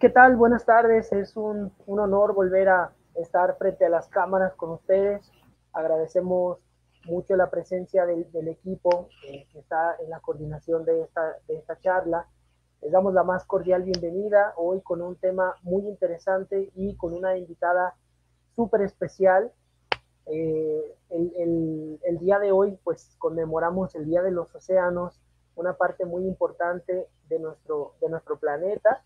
¿Qué tal? Buenas tardes. Es un, un, honor volver a estar frente a las cámaras con ustedes. Agradecemos mucho la presencia del, del equipo eh, que está en la coordinación de esta, de esta charla. Les damos la más cordial bienvenida hoy con un tema muy interesante y con una invitada súper especial. Eh, el, el, el, día de hoy, pues conmemoramos el Día de los Océanos, una parte muy importante de nuestro, de nuestro planeta.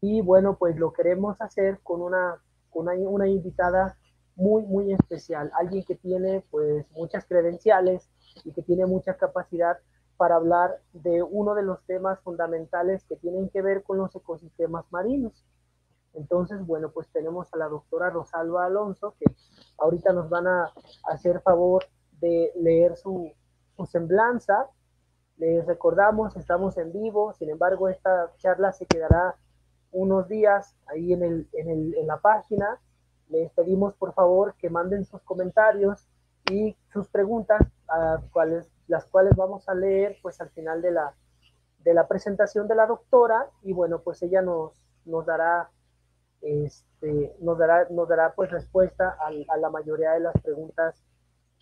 Y bueno, pues lo queremos hacer con una, una, una invitada muy, muy especial, alguien que tiene pues muchas credenciales y que tiene mucha capacidad para hablar de uno de los temas fundamentales que tienen que ver con los ecosistemas marinos. Entonces, bueno, pues tenemos a la doctora Rosalba Alonso, que ahorita nos van a hacer favor de leer su, su semblanza les recordamos, estamos en vivo, sin embargo, esta charla se quedará unos días ahí en, el, en, el, en la página. Les pedimos, por favor, que manden sus comentarios y sus preguntas, a cuales, las cuales vamos a leer pues al final de la, de la presentación de la doctora y bueno, pues ella nos, nos dará este, nos dará, nos dará pues respuesta a, a la mayoría de las preguntas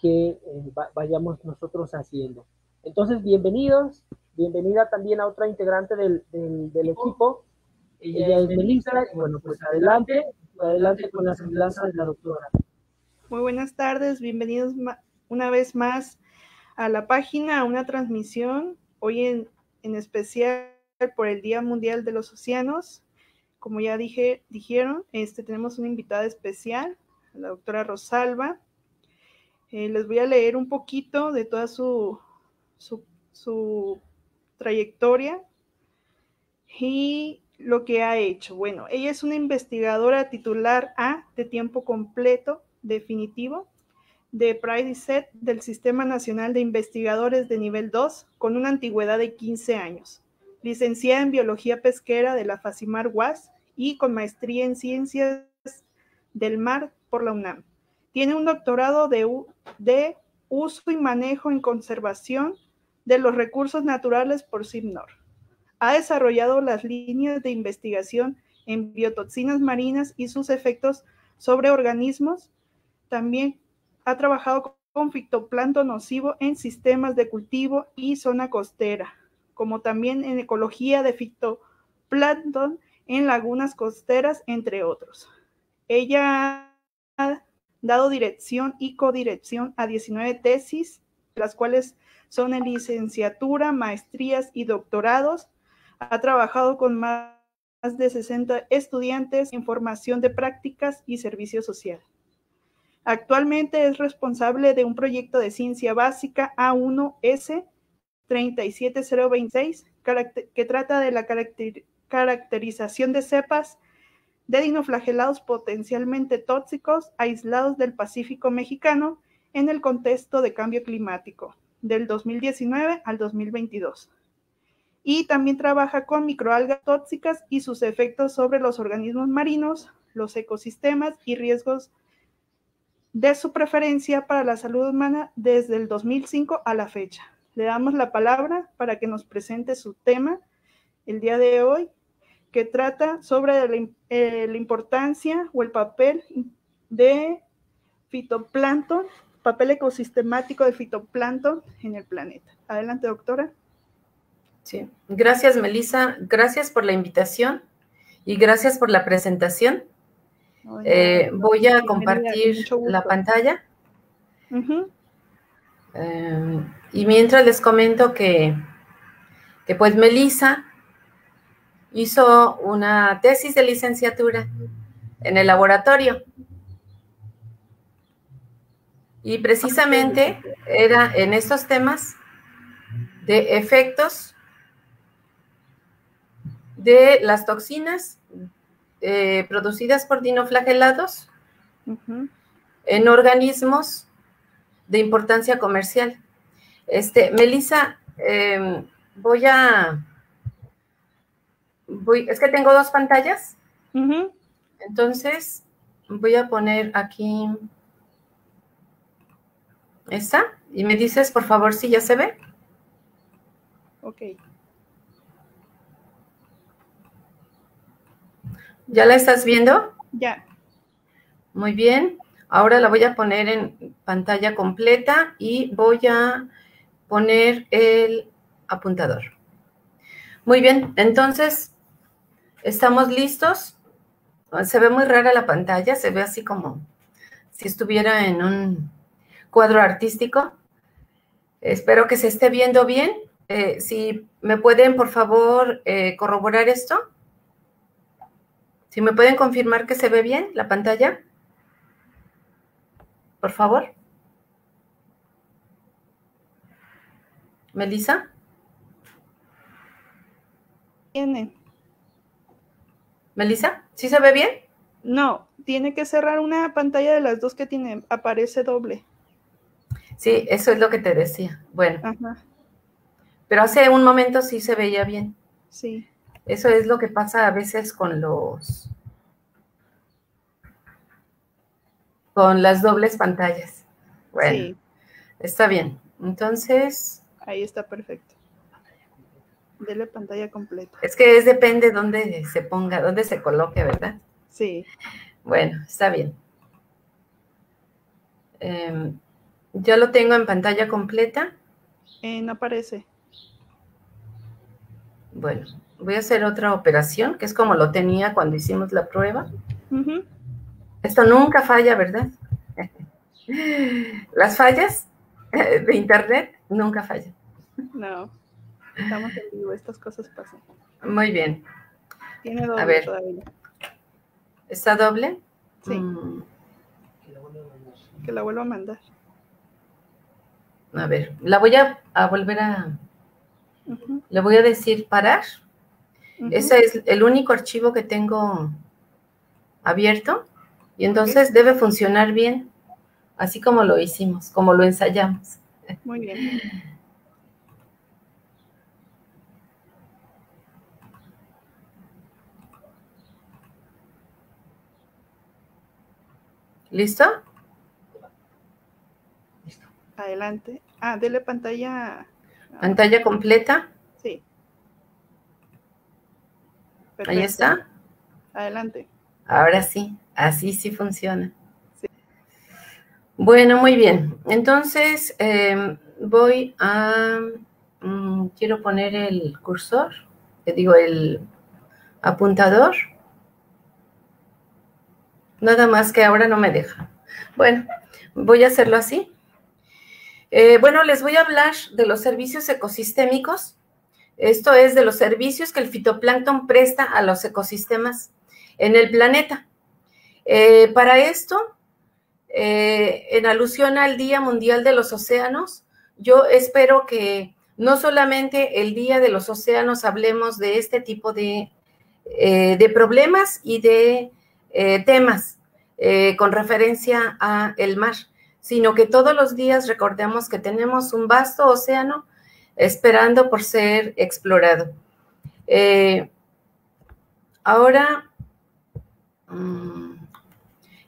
que eh, vayamos nosotros haciendo. Entonces, bienvenidos, bienvenida también a otra integrante del, del, del equipo. Ella es Melissa, y bueno, pues adelante, adelante con la semblanza de la doctora. Muy buenas tardes, bienvenidos una vez más a la página, a una transmisión, hoy en, en especial por el Día Mundial de los Océanos. Como ya dije, dijeron, este, tenemos una invitada especial, la doctora Rosalba. Eh, les voy a leer un poquito de toda su, su, su trayectoria y lo que ha hecho. Bueno, ella es una investigadora titular A de tiempo completo definitivo de Pride Set del Sistema Nacional de Investigadores de Nivel 2 con una antigüedad de 15 años. Licenciada en Biología Pesquera de la FACIMAR UAS y con maestría en Ciencias del Mar por la UNAM. Tiene un doctorado de, de uso y manejo en conservación de los recursos naturales por CIMNOR. Ha desarrollado las líneas de investigación en biotoxinas marinas y sus efectos sobre organismos. También ha trabajado con fitoplancton nocivo en sistemas de cultivo y zona costera, como también en ecología de fitoplancton en lagunas costeras, entre otros. Ella ha dado dirección y codirección a 19 tesis, las cuales son en licenciatura, maestrías y doctorados. Ha trabajado con más de 60 estudiantes en formación de prácticas y servicio social. Actualmente es responsable de un proyecto de ciencia básica A1S 37026 que trata de la caracterización de cepas de dinoflagelados potencialmente tóxicos aislados del Pacífico mexicano en el contexto de cambio climático del 2019 al 2022. Y también trabaja con microalgas tóxicas y sus efectos sobre los organismos marinos, los ecosistemas y riesgos de su preferencia para la salud humana desde el 2005 a la fecha. Le damos la palabra para que nos presente su tema el día de hoy, que trata sobre la, eh, la importancia o el papel de fitoplancton papel ecosistemático de fitoplancton en el planeta. Adelante, doctora. Sí, gracias, Melissa. Gracias por la invitación y gracias por la presentación. eh, voy a compartir la pantalla. Uh -huh. eh, y mientras les comento que, que pues Melissa hizo una tesis de licenciatura en el laboratorio y precisamente era en estos temas de efectos de las toxinas eh, producidas por dinoflagelados uh -huh. en organismos de importancia comercial. Este, Melissa, eh, voy a... Voy, es que tengo dos pantallas. Uh -huh. Entonces, voy a poner aquí ¿Esta? Y me dices, por favor, si ya se ve. Ok. ¿Ya la estás viendo? Ya. Muy bien. Ahora la voy a poner en pantalla completa y voy a poner el apuntador. Muy bien, entonces, ¿estamos listos? Se ve muy rara la pantalla, se ve así como si estuviera en un cuadro artístico. Espero que se esté viendo bien. Eh, si me pueden, por favor, eh, corroborar esto. Si me pueden confirmar que se ve bien la pantalla. Por favor. Melissa. Tiene. Melissa, ¿sí se ve bien? No, tiene que cerrar una pantalla de las dos que tiene, aparece doble. Sí, eso es lo que te decía. Bueno. Pero hace un momento sí se veía bien. Sí. Eso es lo que pasa a veces con los con las dobles pantallas. Bueno, sí. está bien. Entonces. Ahí está perfecto. Dele pantalla completa. Es que es depende dónde se ponga, dónde se coloque, ¿verdad? Sí. Bueno, está bien. Em, ya lo tengo en pantalla completa. Eh, no aparece. Bueno, voy a hacer otra operación, que es como lo tenía cuando hicimos la prueba. Esto nunca falla, ¿verdad? Las fallas de Internet nunca fallan. No, estamos en vivo, estas cosas pasan. Muy bien. Tiene doble A ver. todavía. ¿Está doble? Sí. Mm. Que la vuelva a mandar. A ver, la voy a, volver a... Le voy a decir parar. Ese es el único archivo que tengo abierto. Y entonces debe funcionar bien, así como lo hicimos, como lo ensayamos. Muy bien. ¿Listo? Listo. Adelante. Ah, dele pantalla. ¿Pantalla completa? Sí. Ahí está. Adelante. Ahora sí, así sí funciona. Bueno, muy bien. Entonces, em, voy a, mm, quiero poner el cursor, que digo, el apuntador. Nada más que ahora no me deja. Bueno, voy a hacerlo así. Eh, bueno, les voy a hablar de los servicios ecosistémicos. Esto es de los servicios que el fitoplancton presta a los ecosistemas en el planeta. Eh, para esto, eh, en alusión al Día Mundial de los Océanos, yo espero que no solamente el Día de los Océanos hablemos de este tipo de, eh, de problemas y de temas con referencia a el mar, sino que todos los días recordemos que tenemos un vasto océano esperando por ser explorado. ahora Mm.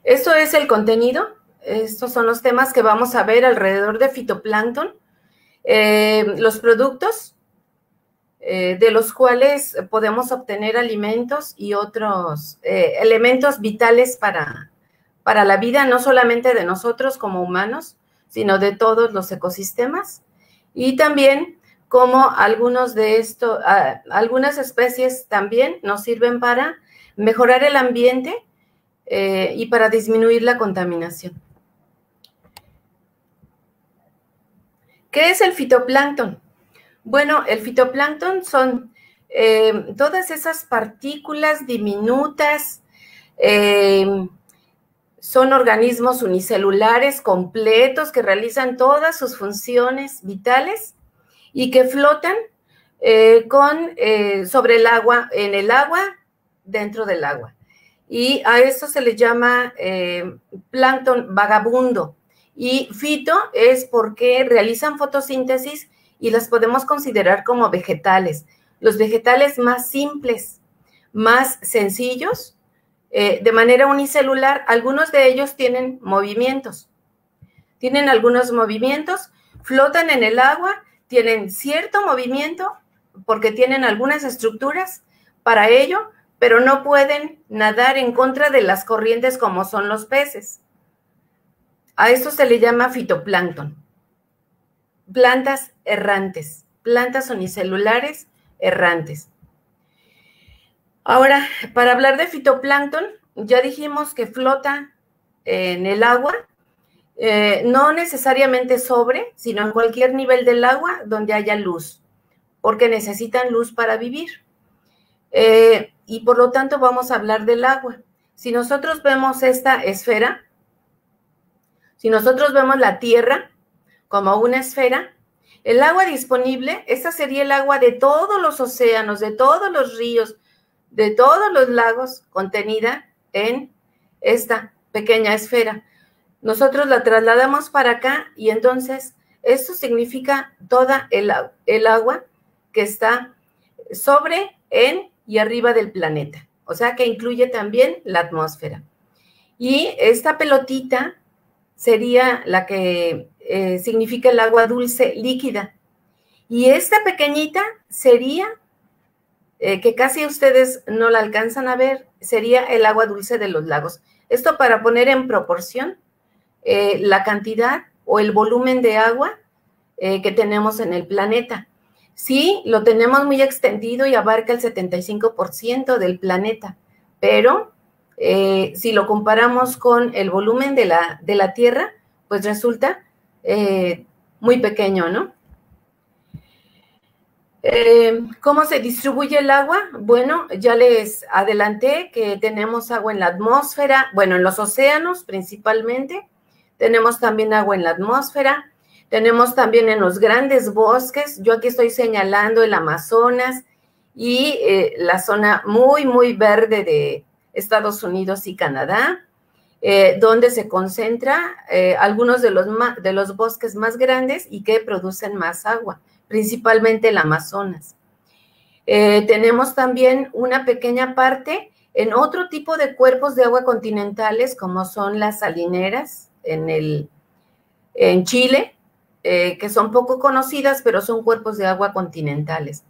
Esto es el contenido. Estos son los temas que vamos a ver alrededor de fitoplancton. Eh, los productos eh, de los cuales podemos obtener alimentos y otros eh, elementos vitales para, para la vida, no solamente de nosotros como humanos, sino de todos los ecosistemas. Y también como algunos de estos, ah, algunas especies también nos sirven para mejorar el ambiente eh, y para disminuir la contaminación. ¿Qué es el fitoplancton? Bueno, el fitoplancton son eh, todas esas partículas diminutas, eh, son organismos unicelulares completos que realizan todas sus funciones vitales y que flotan con, sobre el agua, en el agua dentro del agua. Y a esto se le llama eh, plancton vagabundo. Y fito es porque realizan fotosíntesis y las podemos considerar como vegetales. Los vegetales más simples, más sencillos, eh, de manera unicelular, algunos de ellos tienen movimientos. Tienen algunos movimientos, flotan en el agua, tienen cierto movimiento porque tienen algunas estructuras para ello, pero no pueden nadar en contra de las corrientes como son los peces. A esto se le llama fitoplancton. Plantas errantes, plantas unicelulares errantes. Ahora, para hablar de fitoplancton, ya dijimos que flota en el agua, eh, no necesariamente sobre, sino en cualquier nivel del agua donde haya luz, porque necesitan luz para vivir. Eh, y por lo tanto vamos a hablar del agua. Si nosotros vemos esta esfera, si nosotros vemos la Tierra como una esfera, el agua disponible, esta sería el agua de todos los océanos, de todos los ríos, de todos los lagos contenida en esta pequeña esfera. Nosotros la trasladamos para acá y entonces esto significa toda el, agua que está sobre, en y arriba del planeta. O sea que incluye también la atmósfera. Y esta pelotita sería la que eh, significa el agua dulce líquida. Y esta pequeñita sería, eh, que casi ustedes no la alcanzan a ver, sería el agua dulce de los lagos. Esto para poner en proporción eh, la cantidad o el volumen de agua que tenemos en el planeta. Sí, lo tenemos muy extendido y abarca el 75% del planeta, pero eh, si lo comparamos con el volumen de la, de la Tierra, pues resulta eh, muy pequeño, ¿no? Eh, ¿Cómo se distribuye el agua? Bueno, ya les adelanté que tenemos agua en la atmósfera, bueno, en los océanos principalmente, tenemos también agua en la atmósfera, tenemos también en los grandes bosques, yo aquí estoy señalando el Amazonas y eh, la zona muy, muy verde de Estados Unidos y Canadá, eh, donde se concentra eh, algunos de los, de los bosques más grandes y que producen más agua, principalmente el Amazonas. tenemos también una pequeña parte en otro tipo de cuerpos de agua continentales, como son las salineras en, el, en Chile, eh, que son poco conocidas, pero son cuerpos de agua continentales.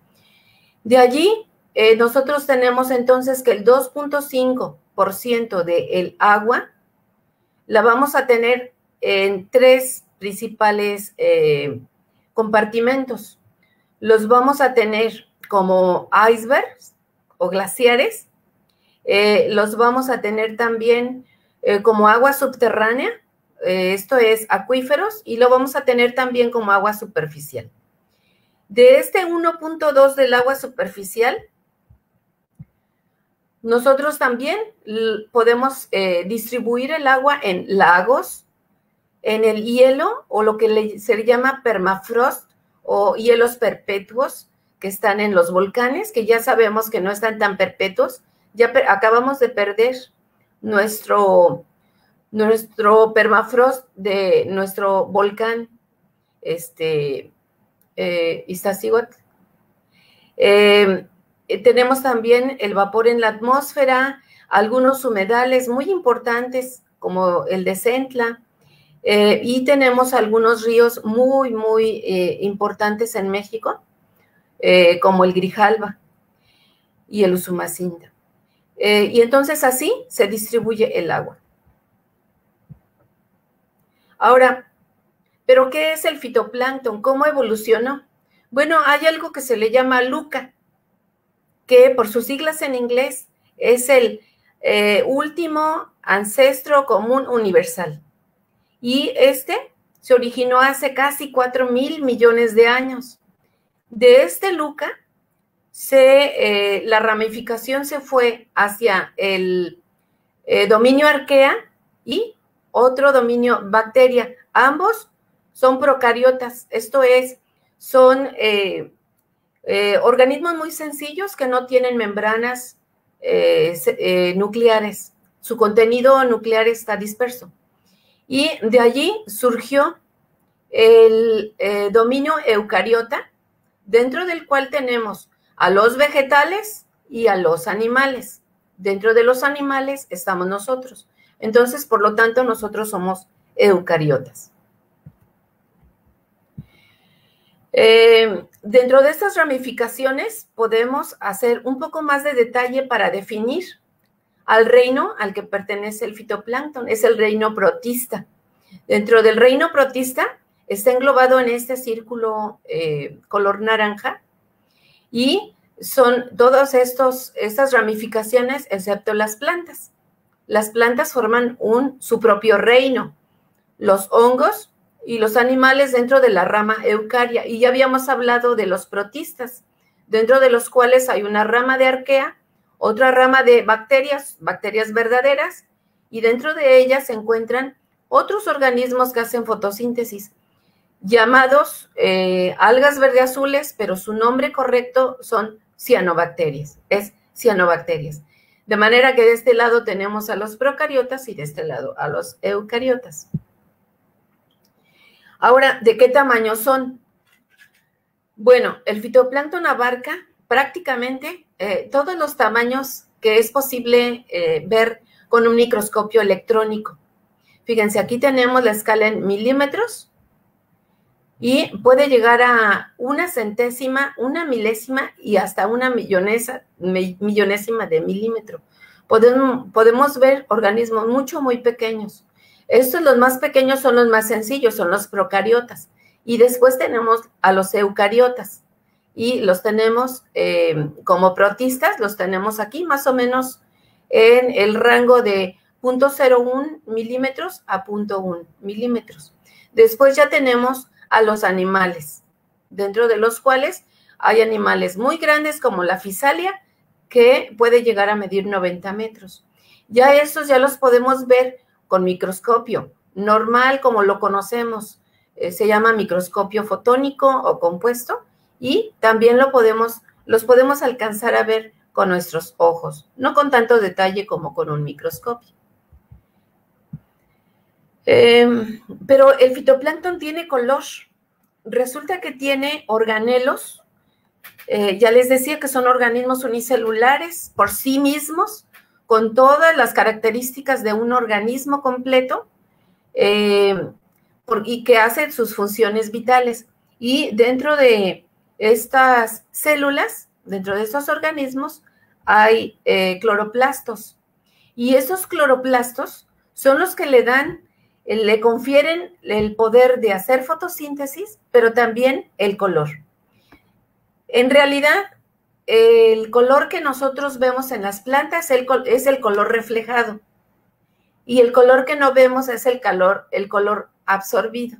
De allí, eh, nosotros tenemos entonces que el 2.5% del agua la vamos a tener en tres principales eh, compartimentos. Los vamos a tener como icebergs o glaciares, los vamos a tener también como agua subterránea eh, esto es acuíferos, y lo vamos a tener también como agua superficial. De este 1.2 del agua superficial, nosotros también podemos eh, distribuir el agua en lagos, en el hielo o lo que se llama permafrost o hielos perpetuos que están en los volcanes, que ya sabemos que no están tan perpetuos. Ya acabamos de perder nuestro nuestro permafrost de nuestro volcán, este, eh. Eh, tenemos también el vapor en la atmósfera, algunos humedales muy importantes como el de Centla, eh, y tenemos algunos ríos muy, muy importantes en México, como el Grijalva y el Usumacinta. y entonces así se distribuye el agua. Ahora, ¿pero qué es el fitoplancton? ¿Cómo evolucionó? Bueno, hay algo que se le llama LUCA, que por sus siglas en inglés es el eh, último ancestro común universal. Y este se originó hace casi 4 mil millones de años. De este LUCA, eh, la ramificación se fue hacia el eh, dominio arquea y otro dominio bacteria. Ambos son procariotas, esto es, son eh, eh, organismos muy sencillos que no tienen membranas eh, nucleares. Su contenido nuclear está disperso. Y de allí surgió el dominio eucariota, dentro del cual tenemos a los vegetales y a los animales. Dentro de los animales estamos nosotros. Entonces, por lo tanto, nosotros somos eucariotas. Eh, dentro de estas ramificaciones podemos hacer un poco más de detalle para definir al reino al que pertenece el fitoplancton, es el reino protista. Dentro del reino protista está englobado en este círculo eh, color naranja y son todas estas ramificaciones excepto las plantas. Las plantas forman un, su propio reino. Los hongos y los animales dentro de la rama eucaria. Y ya habíamos hablado de los protistas, dentro de los cuales hay una rama de arquea, otra rama de bacterias, bacterias verdaderas, y dentro de ellas se encuentran otros organismos que hacen fotosíntesis, llamados eh, algas verde azules, pero su nombre correcto son cianobacterias, es cianobacterias. De manera que de este lado tenemos a los procariotas y de este lado a los eucariotas. Ahora, ¿de qué tamaño son? Bueno, el fitoplancton abarca prácticamente eh, todos los tamaños que es posible eh, ver con un microscopio electrónico. Fíjense, aquí tenemos la escala en milímetros y puede llegar a una centésima, una milésima y hasta una millonesa, millonésima de milímetro. Podemos, podemos ver organismos mucho, muy pequeños. Estos, los más pequeños, son los más sencillos, son los procariotas. Y después tenemos a los eucariotas. Y los tenemos eh, como protistas, los tenemos aquí más o menos en el rango de 0.01 milímetros a 0.1 milímetros. Después ya tenemos a los animales, dentro de los cuales hay animales muy grandes como la fisalia, que puede llegar a medir 90 metros. Ya estos ya los podemos ver con microscopio normal como lo conocemos. Eh, se llama microscopio fotónico o compuesto y también los podemos alcanzar a ver con nuestros ojos, no con tanto detalle como con un microscopio. Em, pero el fitoplancton tiene color. Resulta que tiene organelos. Eh, ya les decía que son organismos unicelulares por sí mismos con todas las características de un organismo completo eh, y que hace sus funciones vitales. Y dentro de estas células, dentro de estos organismos, hay eh, cloroplastos. Y esos cloroplastos son los que le dan, le confieren el poder de hacer fotosíntesis, pero también el color. En realidad, el color que nosotros vemos en las plantas es el color reflejado y el color que no vemos es el color, el color absorbido.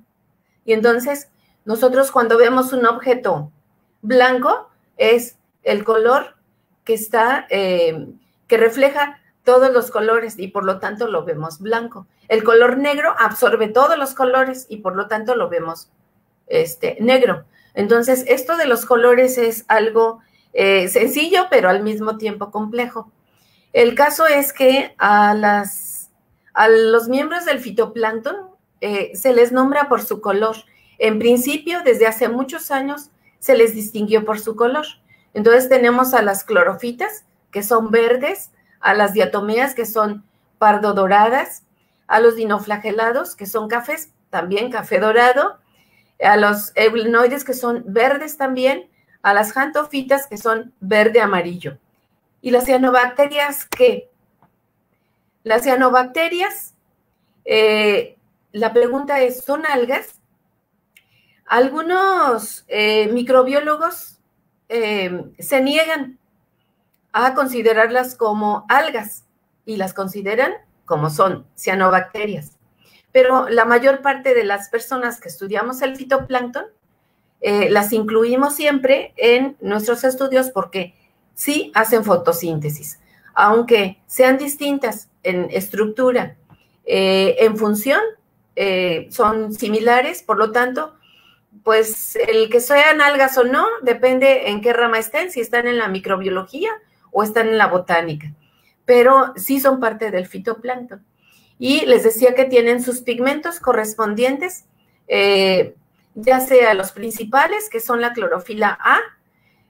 Y entonces nosotros cuando vemos un objeto blanco es el color que está, eh, que refleja todos los colores y por lo tanto lo vemos blanco. El color negro absorbe todos los colores y por lo tanto lo vemos este, negro. Entonces, esto de los colores es algo eh, sencillo, pero al mismo tiempo complejo. El caso es que a, las, a los miembros del fitoplancton eh, se les nombra por su color. En principio, desde hace muchos años, se les distinguió por su color. Entonces tenemos a las clorofitas, que son verdes, a las diatomeas, que son pardo doradas, a los dinoflagelados, que son cafés, también café dorado, a los eulinoides, que son verdes también, a las jantofitas que son verde-amarillo. ¿Y las cianobacterias qué? Las cianobacterias, eh, la pregunta es, ¿son algas? Algunos eh, microbiólogos eh, se niegan a considerarlas como algas y las consideran como son cianobacterias. Pero la mayor parte de las personas que estudiamos el fitoplancton eh, las incluimos siempre en nuestros estudios porque sí hacen fotosíntesis, aunque sean distintas en estructura, eh, en función, eh, son similares, por lo tanto, pues el que sean algas o no, depende en qué rama estén, si están en la microbiología o están en la botánica, pero sí son parte del fitoplancton. Y les decía que tienen sus pigmentos correspondientes, ya sea los principales, que son la clorofila A,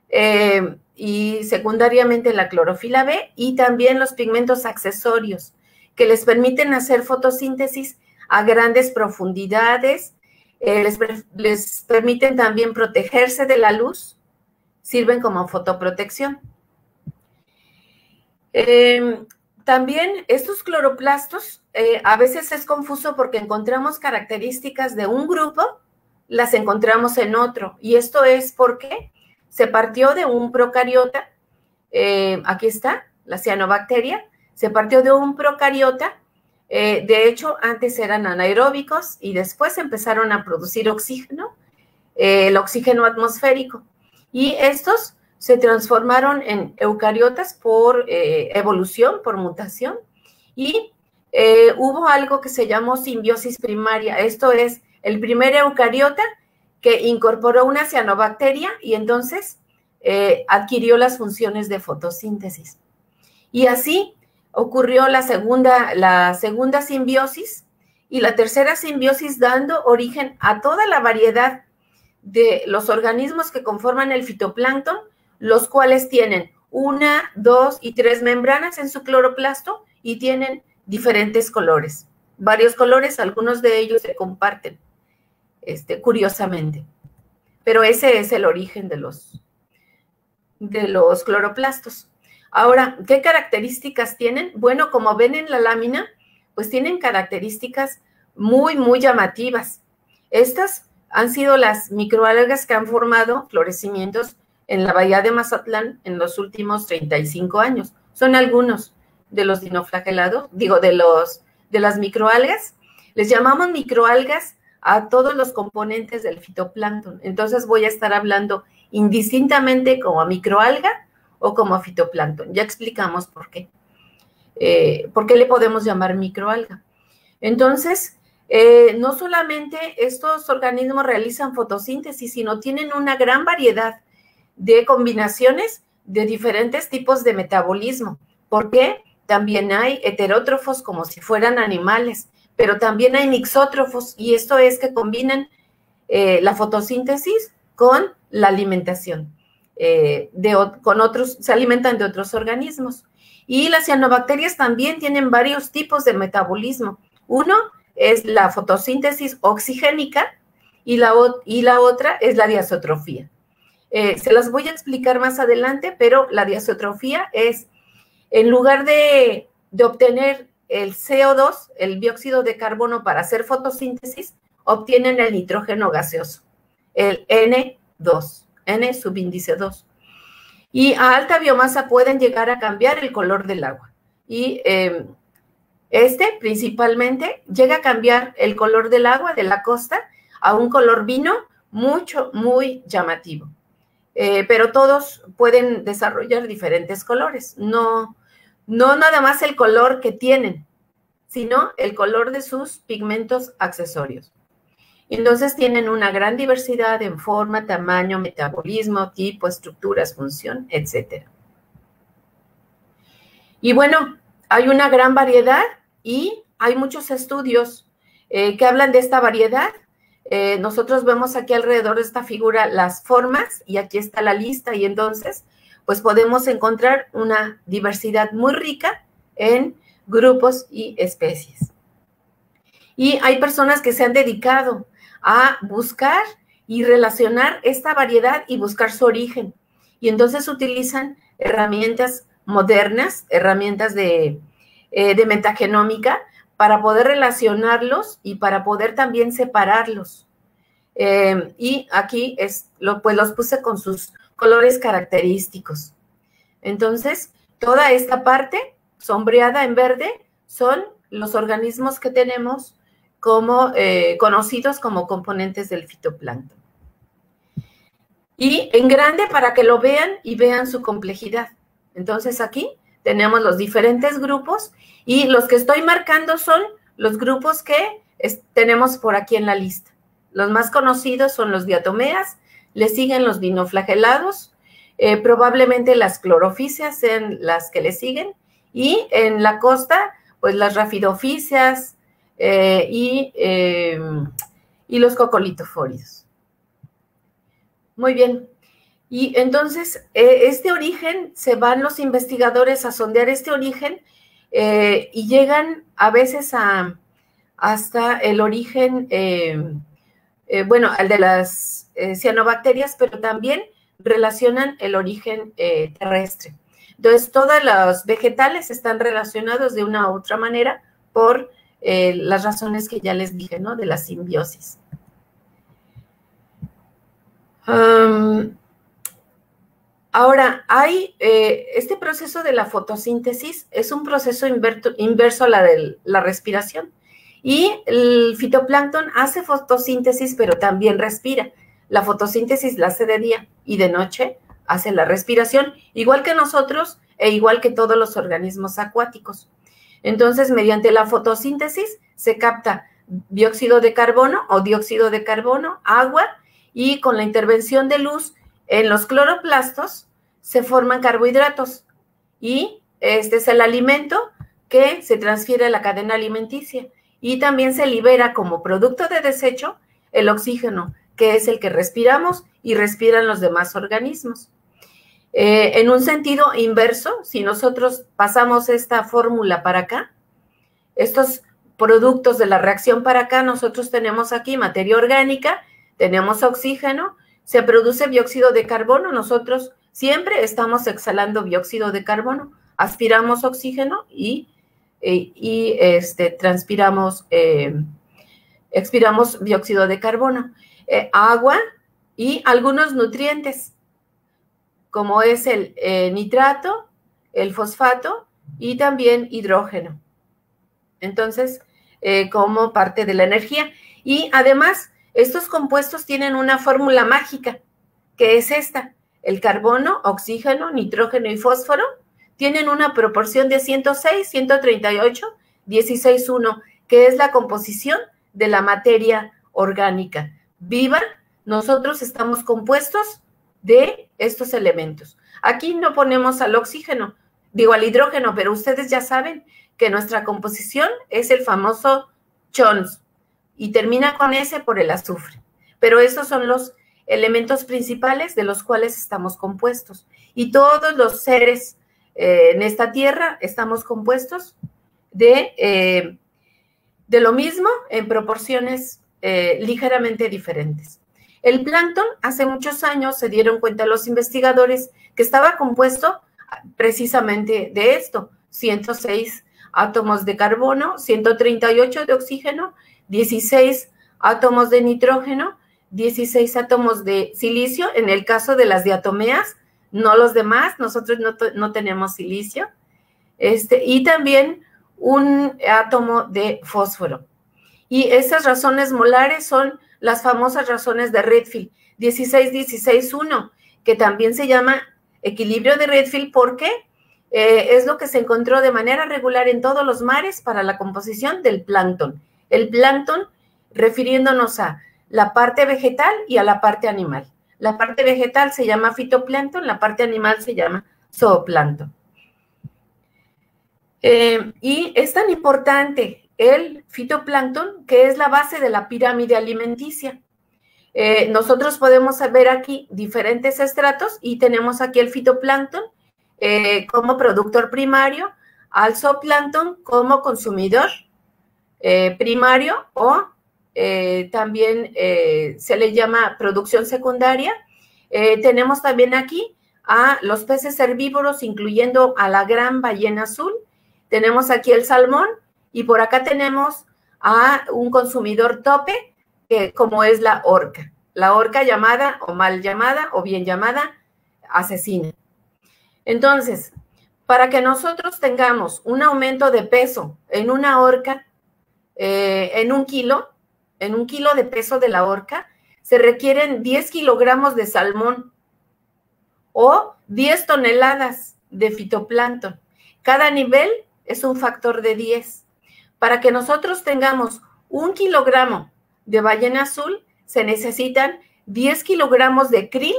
eh, y secundariamente la clorofila B, y también los pigmentos accesorios, que les permiten hacer fotosíntesis a grandes profundidades les, les permiten también protegerse de la luz, sirven como fotoprotección. Em, también estos cloroplastos eh, a veces es confuso porque encontramos características de un grupo, las encontramos en otro. Y esto es porque se partió de un procariota, eh, aquí está, la cianobacteria, se partió de un procariota. Eh, de hecho, antes eran anaeróbicos y después empezaron a producir oxígeno, el oxígeno atmosférico. Y estos se transformaron en eucariotas por eh, evolución, por mutación, y eh, hubo algo que se llamó simbiosis primaria. Esto es el primer eucariota que incorporó una cianobacteria y entonces eh, adquirió las funciones de fotosíntesis. Y así ocurrió la segunda, la segunda simbiosis y la tercera simbiosis dando origen a toda la variedad de los organismos que conforman el fitoplancton los cuales tienen una, dos y tres membranas en su cloroplasto y tienen diferentes colores. Varios colores, algunos de ellos se comparten, este, curiosamente. Pero ese es el origen de los, de los cloroplastos. Ahora, ¿qué características tienen? Bueno, como ven en la lámina, pues tienen características muy, muy llamativas. Estas han sido las microalgas que han formado florecimientos en la bahía de Mazatlán en los últimos 35 años. Son algunos de los dinoflagelados, digo, de, los, de las microalgas. Les llamamos microalgas a todos los componentes del fitoplancton. Entonces voy a estar hablando indistintamente como microalga o como fitoplancton. Ya explicamos por qué. Eh, ¿Por qué le podemos llamar microalga? Entonces, eh, no solamente estos organismos realizan fotosíntesis, sino tienen una gran variedad de combinaciones de diferentes tipos de metabolismo, porque también hay heterótrofos como si fueran animales, pero también hay mixótrofos y esto es que combinan eh, la fotosíntesis con la alimentación. Eh, de, con otros, se alimentan de otros organismos. Y las cianobacterias también tienen varios tipos de metabolismo. Uno es la fotosíntesis oxigénica y la, y la otra es la diazotrofía. Eh, se las voy a explicar más adelante, pero la diazotrofía es, en lugar de, obtener el CO2, el dióxido de carbono para hacer fotosíntesis, obtienen el nitrógeno gaseoso, el N2, N subíndice 2. Y a alta biomasa pueden llegar a cambiar el color del agua. Y em, este principalmente llega a cambiar el color del agua de la costa a un color vino mucho, muy llamativo. Eh, pero todos pueden desarrollar diferentes colores, no, no nada más el color que tienen, sino el color de sus pigmentos accesorios. Entonces tienen una gran diversidad en forma, tamaño, metabolismo, tipo, estructuras, función, etc. Y bueno, hay una gran variedad y hay muchos estudios eh, que hablan de esta variedad eh, nosotros vemos aquí alrededor de esta figura las formas y aquí está la lista y entonces pues podemos encontrar una diversidad muy rica en grupos y especies. Y hay personas que se han dedicado a buscar y relacionar esta variedad y buscar su origen. Y entonces utilizan herramientas modernas, herramientas de, eh, de metagenómica, para poder relacionarlos y para poder también separarlos. Eh, y aquí es, lo, pues los puse con sus colores característicos. Entonces, toda esta parte sombreada en verde son los organismos que tenemos como eh, conocidos como componentes del fitoplancton. Y en grande para que lo vean y vean su complejidad. Entonces aquí tenemos los diferentes grupos y los que estoy marcando son los grupos que tenemos por aquí en la lista. Los más conocidos son los diatomeas, le siguen los dinoflagelados, eh, probablemente las clorofíceas sean las que le siguen, y en la costa, pues las rafidofíceas eh, y, em, y los cocolitofóridos. Muy bien, y entonces, eh, este origen, se van los investigadores a sondear este origen eh, y llegan a veces a, hasta el origen eh, bueno, al de las cianobacterias, pero también relacionan el origen terrestre. Entonces, todos los vegetales están relacionados de una u otra manera por las razones que ya les dije, ¿no? De la simbiosis. Ahora, hay este proceso de la fotosíntesis, es un proceso inverso a la de la respiración. Y el fitoplancton hace fotosíntesis, pero también respira. La fotosíntesis la hace de día y de noche hace la respiración, igual que nosotros e igual que todos los organismos acuáticos. Entonces, mediante la fotosíntesis se capta dióxido de carbono o dióxido de carbono, agua, y con la intervención de luz en los cloroplastos se forman carbohidratos. Y este es el alimento que se transfiere a la cadena alimenticia y también se libera como producto de desecho el oxígeno, que es el que respiramos y respiran los demás organismos. Eh, en un sentido inverso, si nosotros pasamos esta fórmula para acá, estos productos de la reacción para acá, nosotros tenemos aquí materia orgánica, tenemos oxígeno, se produce dióxido de carbono, nosotros siempre estamos exhalando dióxido de carbono, aspiramos oxígeno y eh, y este, transpiramos, eh, expiramos dióxido de carbono, eh, agua y algunos nutrientes, como es el nitrato, el fosfato y también hidrógeno. Entonces, como parte de la energía. Y además, estos compuestos tienen una fórmula mágica, que es esta, el carbono, oxígeno, nitrógeno y fósforo tienen una proporción de 106, 138, 16, 1, que es la composición de la materia orgánica viva. Nosotros estamos compuestos de estos elementos. Aquí no ponemos al oxígeno, digo al hidrógeno, pero ustedes ya saben que nuestra composición es el famoso CHONS y termina con S por el azufre. Pero estos son los elementos principales de los cuales estamos compuestos. Y todos los seres eh, en esta tierra estamos compuestos de, eh, de lo mismo en proporciones eh, ligeramente diferentes. El plancton, hace muchos años se dieron cuenta los investigadores que estaba compuesto precisamente de esto, 106 átomos de carbono, 138 de oxígeno, 16 átomos de nitrógeno, 16 átomos de silicio, en el caso de las diatomeas, no los demás, nosotros no, tenemos silicio, este, y también un átomo de fósforo. Y esas razones molares son las famosas razones de Redfield, 16-16-1, que también se llama equilibrio de Redfield porque eh, es lo que se encontró de manera regular en todos los mares para la composición del plancton. El plancton refiriéndonos a la parte vegetal y a la parte animal. La parte vegetal se llama fitoplancton, la parte animal se llama zooplancton. Eh, y es tan importante el fitoplancton que es la base de la pirámide alimenticia. Eh, nosotros podemos ver aquí diferentes estratos y tenemos aquí el fitoplancton eh, como productor primario, al zooplancton como consumidor primario o eh, también eh, se le llama producción secundaria. Eh, tenemos también aquí a los peces herbívoros, incluyendo a la gran ballena azul. Tenemos aquí el salmón y por acá tenemos a un consumidor tope, que, como es la orca. La orca llamada o mal llamada o bien llamada asesina. Entonces, para que nosotros tengamos un aumento de peso en una orca, en un kilo, en un kilo de peso de la orca, se requieren 10 kilogramos de salmón o 10 toneladas de fitoplancton. Cada nivel es un factor de 10. Para que nosotros tengamos un kilogramo de ballena azul, se necesitan 10 kilogramos de krill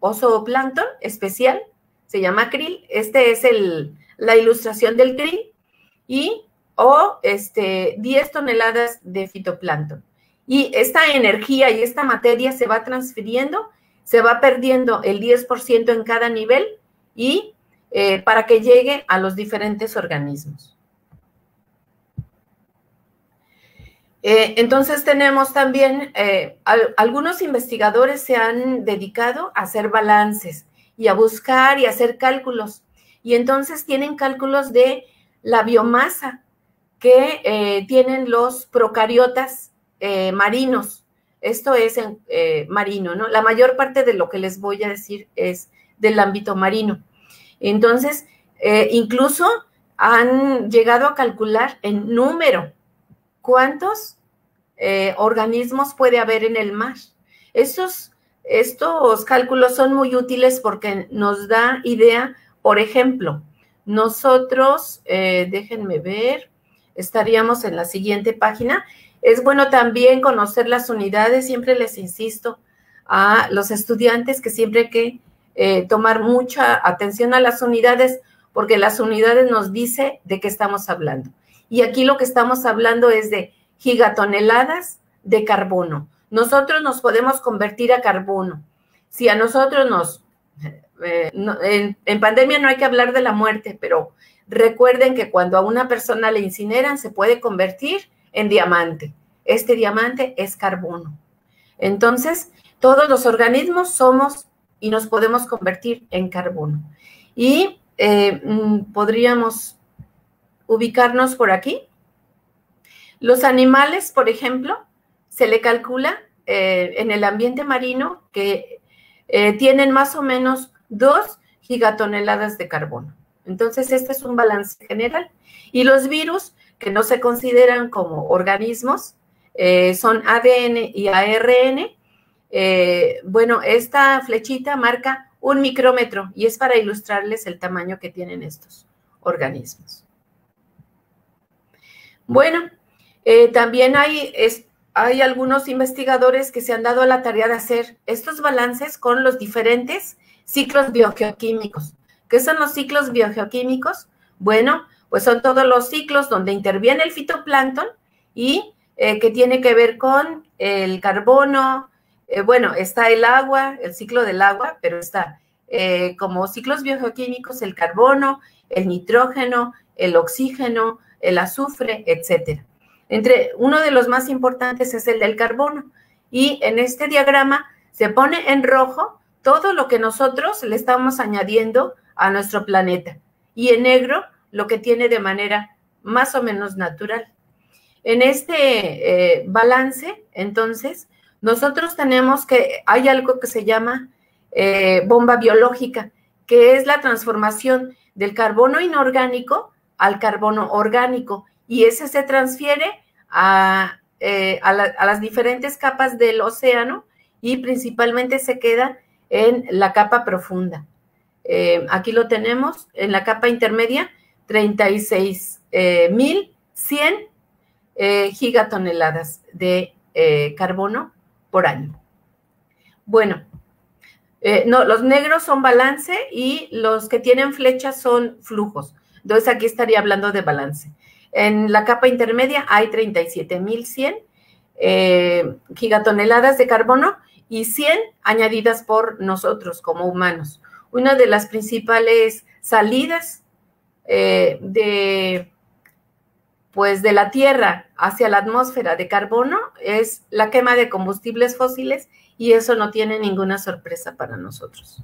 o zooplancton especial, se llama krill, este es el, la ilustración del krill, y o este, 10 toneladas de fitoplancton. Y esta energía y esta materia se va transfiriendo, se va perdiendo el 10% en cada nivel y eh, para que llegue a los diferentes organismos. Eh, entonces tenemos también, eh, algunos investigadores se han dedicado a hacer balances y a buscar y hacer cálculos. Y entonces tienen cálculos de la biomasa que eh, tienen los procariotas marinos. Esto es en, marino, ¿no? La mayor parte de lo que les voy a decir es del ámbito marino. Entonces, incluso han llegado a calcular en número cuántos eh, organismos puede haber en el mar. Estos, estos cálculos son muy útiles porque nos da idea, por ejemplo, nosotros, eh, déjenme ver, estaríamos en la siguiente página. Es bueno también conocer las unidades, siempre les insisto a los estudiantes que siempre hay que eh, tomar mucha atención a las unidades porque las unidades nos dice de qué estamos hablando. Y aquí lo que estamos hablando es de gigatoneladas de carbono. Nosotros nos podemos convertir a carbono. Si a nosotros nos... Eh, en, en pandemia no hay que hablar de la muerte, pero recuerden que cuando a una persona le incineran se puede convertir en diamante. Este diamante es carbono. Entonces, todos los organismos somos y nos podemos convertir en carbono. Y eh, mm, podríamos ubicarnos por aquí. Los animales, por ejemplo, se le calcula eh, en el ambiente marino que eh, tienen más o menos dos gigatoneladas de carbono. Entonces, este es un balance general. Y los virus, que no se consideran como organismos, son ADN y ARN. bueno, esta flechita marca un micrómetro y es para ilustrarles el tamaño que tienen estos organismos. Bueno, eh, también hay, hay algunos investigadores que se han dado a la tarea de hacer estos balances con los diferentes ciclos biogeoquímicos. ¿Qué son los ciclos biogeoquímicos? Bueno, pues son todos los ciclos donde interviene el fitoplancton y eh, que tiene que ver con el carbono, eh, bueno, está el agua, el ciclo del agua, pero está eh, como ciclos biogeoquímicos el carbono, el nitrógeno, el oxígeno, el azufre, etcétera. Entre uno de los más importantes es el del carbono y en este diagrama se pone en rojo todo lo que nosotros le estamos añadiendo a nuestro planeta y en negro lo que tiene de manera más o menos natural. En este eh, balance, entonces, nosotros tenemos que, hay algo que se llama eh, bomba biológica, que es la transformación del carbono inorgánico al carbono orgánico, y ese se transfiere a, eh, las diferentes capas del océano y principalmente se queda en la capa profunda. Eh, aquí lo tenemos, en la capa intermedia, 36.100 gigatoneladas de carbono por año. Bueno, eh, no, los negros son balance y los que tienen flechas son flujos. Entonces aquí estaría hablando de balance. En la capa intermedia hay 37.100 eh, gigatoneladas de carbono y 100 añadidas por nosotros como humanos. Una de las principales salidas eh, de pues de la Tierra hacia la atmósfera de carbono es la quema de combustibles fósiles y eso no tiene ninguna sorpresa para nosotros.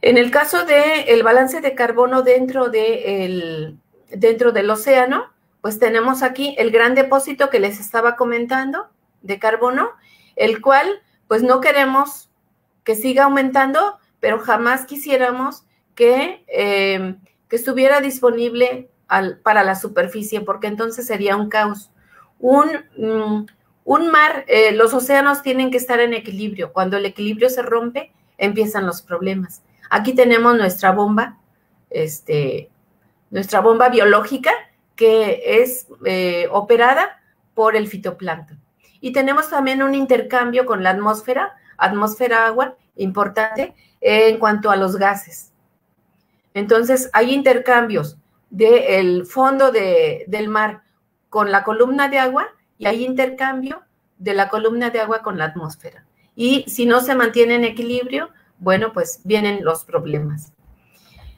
En el caso del el balance de carbono dentro, de dentro del océano, pues tenemos aquí el gran depósito que les estaba comentando de carbono, el cual pues no queremos que siga aumentando, pero jamás quisiéramos que, eh, que estuviera disponible para la superficie, porque entonces sería un caos. Un, mm, un mar, eh, los océanos tienen que estar en equilibrio. Cuando el equilibrio se rompe, empiezan los problemas. Aquí tenemos nuestra bomba, este, nuestra bomba biológica que es eh, operada por el fitoplancton. Y tenemos también un intercambio con la atmósfera, atmósfera-agua, importante en cuanto a los gases. Entonces, hay intercambios del fondo del mar con la columna de agua y hay intercambio de la columna de agua con la atmósfera. Y si no se mantiene en equilibrio, bueno, pues vienen los problemas.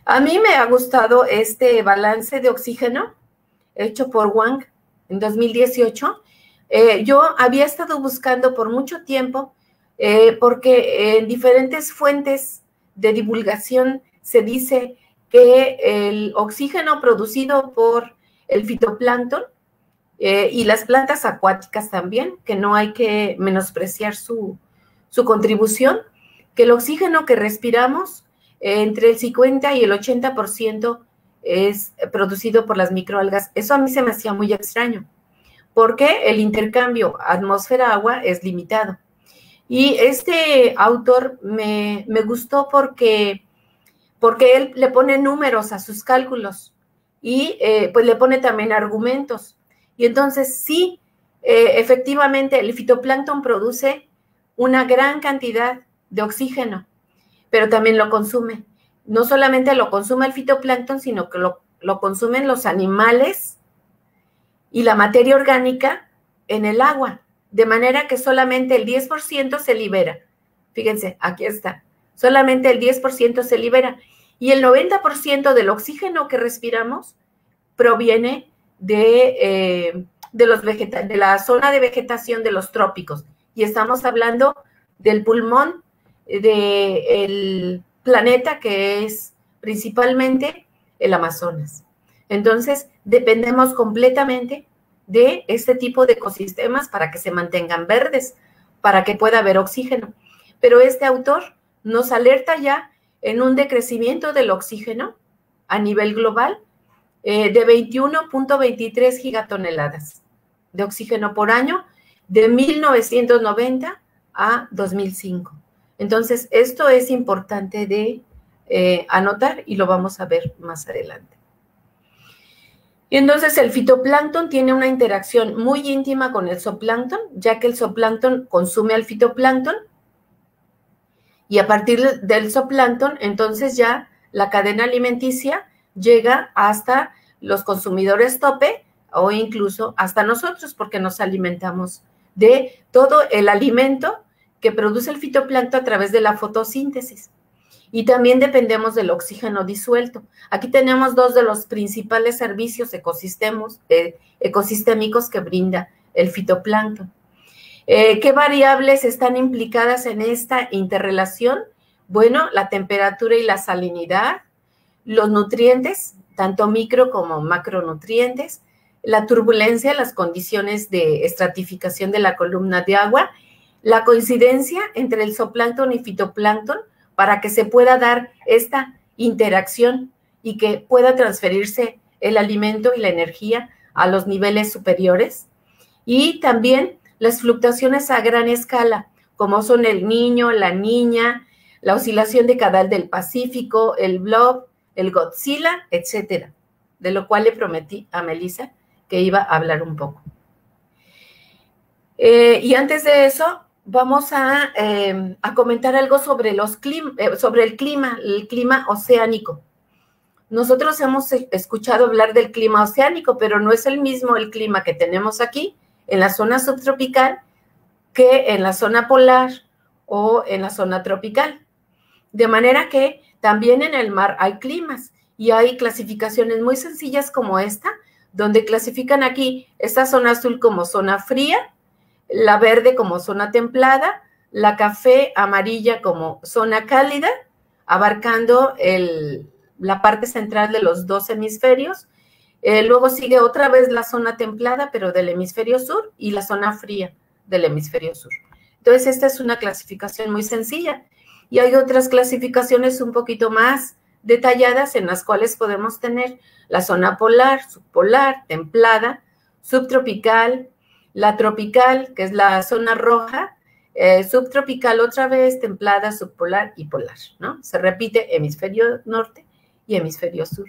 A mí me ha gustado este balance de oxígeno hecho por Wang en 2018, eh, yo había estado buscando por mucho tiempo, eh, porque en diferentes fuentes de divulgación se dice que el oxígeno producido por el fitoplancton eh, y las plantas acuáticas también, que no hay que menospreciar su, su contribución, que el oxígeno que respiramos entre el 50 y el 80% es producido por las microalgas. Eso a mí se me hacía muy extraño, porque el intercambio atmósfera-agua es limitado. Y este autor me, gustó porque, porque él le pone números a sus cálculos y eh, pues le pone también argumentos. Y entonces sí, eh, efectivamente el fitoplancton produce una gran cantidad de oxígeno, pero también lo consume no solamente lo consume el fitoplancton, sino que lo, consumen los animales y la materia orgánica en el agua, de manera que solamente el 10% se libera. Fíjense, aquí está. Solamente el 10% se libera. Y el 90% del oxígeno que respiramos proviene de, eh, de, la zona de vegetación de los trópicos. Y estamos hablando del pulmón del planeta que es principalmente el Amazonas. Entonces, dependemos completamente de este tipo de ecosistemas para que se mantengan verdes, para que pueda haber oxígeno. Pero este autor nos alerta ya en un decrecimiento del oxígeno a nivel global eh, de 21.23 gigatoneladas de oxígeno por año de 1990 a 2005. Entonces, esto es importante de eh, anotar y lo vamos a ver más adelante. Y entonces el fitoplancton tiene una interacción muy íntima con el zooplancton, ya que el zooplancton consume al fitoplancton y a partir del zooplancton, entonces ya la cadena alimenticia llega hasta los consumidores tope o incluso hasta nosotros, porque nos alimentamos de todo el alimento que produce el fitoplancton a través de la fotosíntesis. Y también dependemos del oxígeno disuelto. Aquí tenemos dos de los principales servicios eh, ecosistémicos que brinda el fitoplancton. Eh, ¿Qué variables están implicadas en esta interrelación? Bueno, la temperatura y la salinidad, los nutrientes, tanto micro como macronutrientes, la turbulencia, las condiciones de estratificación de la columna de agua la coincidencia entre el zooplancton y fitoplancton para que se pueda dar esta interacción y que pueda transferirse el alimento y la energía a los niveles superiores. Y también las fluctuaciones a gran escala, como son el niño, la niña, la oscilación de cadal del Pacífico, el blob, el Godzilla, etcétera, de lo cual le prometí a Melissa que iba a hablar un poco. Eh, y antes de eso, vamos em, a, comentar algo sobre, eh, sobre el clima, el clima oceánico. Nosotros hemos e, escuchado hablar del clima oceánico, pero no es el mismo el clima que tenemos aquí en la zona subtropical que en la zona polar o en la zona tropical. De manera que también en el mar hay climas y hay clasificaciones muy sencillas como esta, donde clasifican aquí esta zona azul como zona fría la verde como zona templada, la café amarilla como zona cálida, abarcando la parte central de los dos hemisferios. Eh, luego sigue otra vez la zona templada, pero del hemisferio sur, y la zona fría del hemisferio sur. Entonces, esta es una clasificación muy sencilla. Y hay otras clasificaciones un poquito más detalladas en las cuales podemos tener la zona polar, subpolar, templada, subtropical, la tropical, que es la zona roja, eh, subtropical otra vez, templada, subpolar y polar, ¿no? Se repite hemisferio norte y hemisferio sur.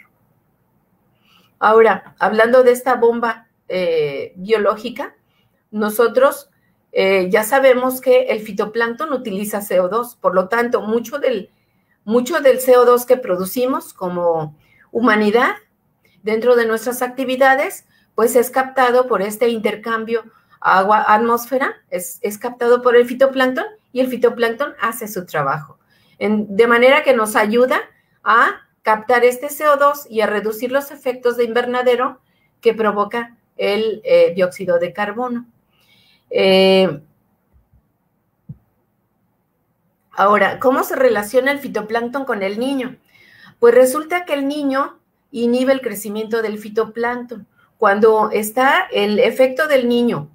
Ahora, hablando de esta bomba eh, biológica, nosotros eh, ya sabemos que el fitoplancton utiliza CO2, por lo tanto, mucho del, mucho del CO2 que producimos como humanidad dentro de nuestras actividades pues es captado por este intercambio agua-atmósfera, es, captado por el fitoplancton y el fitoplancton hace su trabajo. de manera que nos ayuda a captar este CO2 y a reducir los efectos de invernadero que provoca el dióxido de carbono. ahora, ¿cómo se relaciona el fitoplancton con el niño? Pues resulta que el niño inhibe el crecimiento del fitoplancton. Cuando está el efecto del niño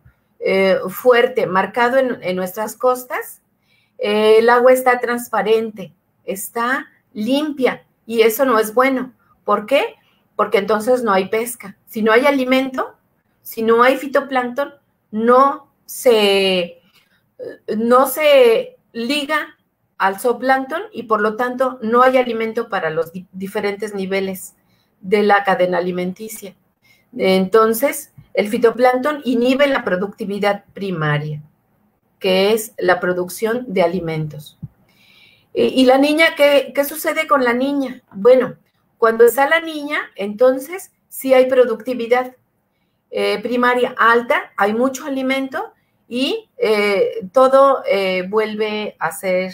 fuerte, marcado en, nuestras costas, el agua está transparente, está limpia y eso no es bueno. ¿Por qué? Porque entonces no hay pesca. Si no hay alimento, si no hay fitoplancton, no se, no se liga al zooplancton y por lo tanto no hay alimento para los diferentes niveles de la cadena alimenticia. Entonces, el fitoplancton inhibe la productividad primaria, que es la producción de alimentos. ¿Y la niña qué, sucede con la niña? Bueno, cuando está la niña, entonces sí hay productividad eh, primaria alta, hay mucho alimento y eh, todo eh, vuelve a ser,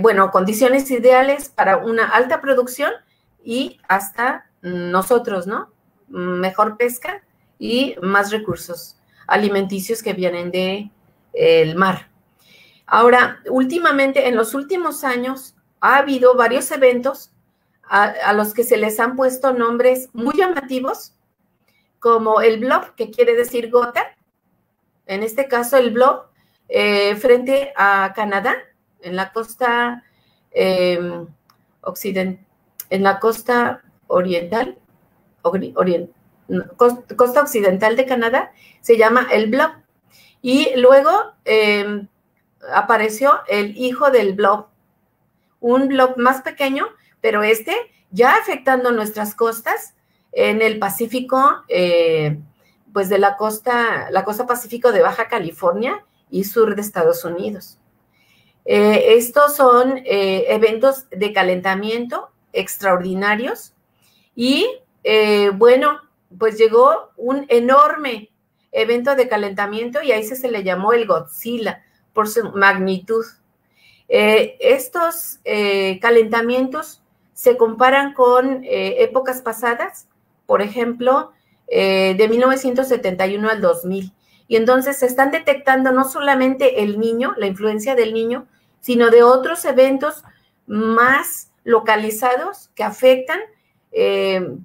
bueno, condiciones ideales para una alta producción y hasta nosotros, ¿no? Mejor pesca y más recursos alimenticios que vienen del de, mar. Ahora, últimamente, en los últimos años, ha habido varios eventos a, los que se les han puesto nombres muy llamativos, como el blob, que quiere decir gota. En este caso, el blob eh, frente a Canadá, en la costa em, occidental, en la costa oriental, costa occidental de Canadá, se llama el blob. Y luego em, apareció el hijo del blob, un blob más pequeño, pero este ya afectando nuestras costas en el Pacífico, eh, pues de la costa, la costa Pacífico de Baja California y sur de Estados Unidos. Eh, estos son eh, eventos de calentamiento extraordinarios y bueno, pues llegó un enorme evento de calentamiento y ahí se le llamó el Godzilla por su magnitud. Eh, estos eh, calentamientos se comparan con eh, épocas pasadas, por ejemplo, de 1971 al 2000. Y entonces se están detectando no solamente el niño, la influencia del niño, sino de otros eventos más localizados que afectan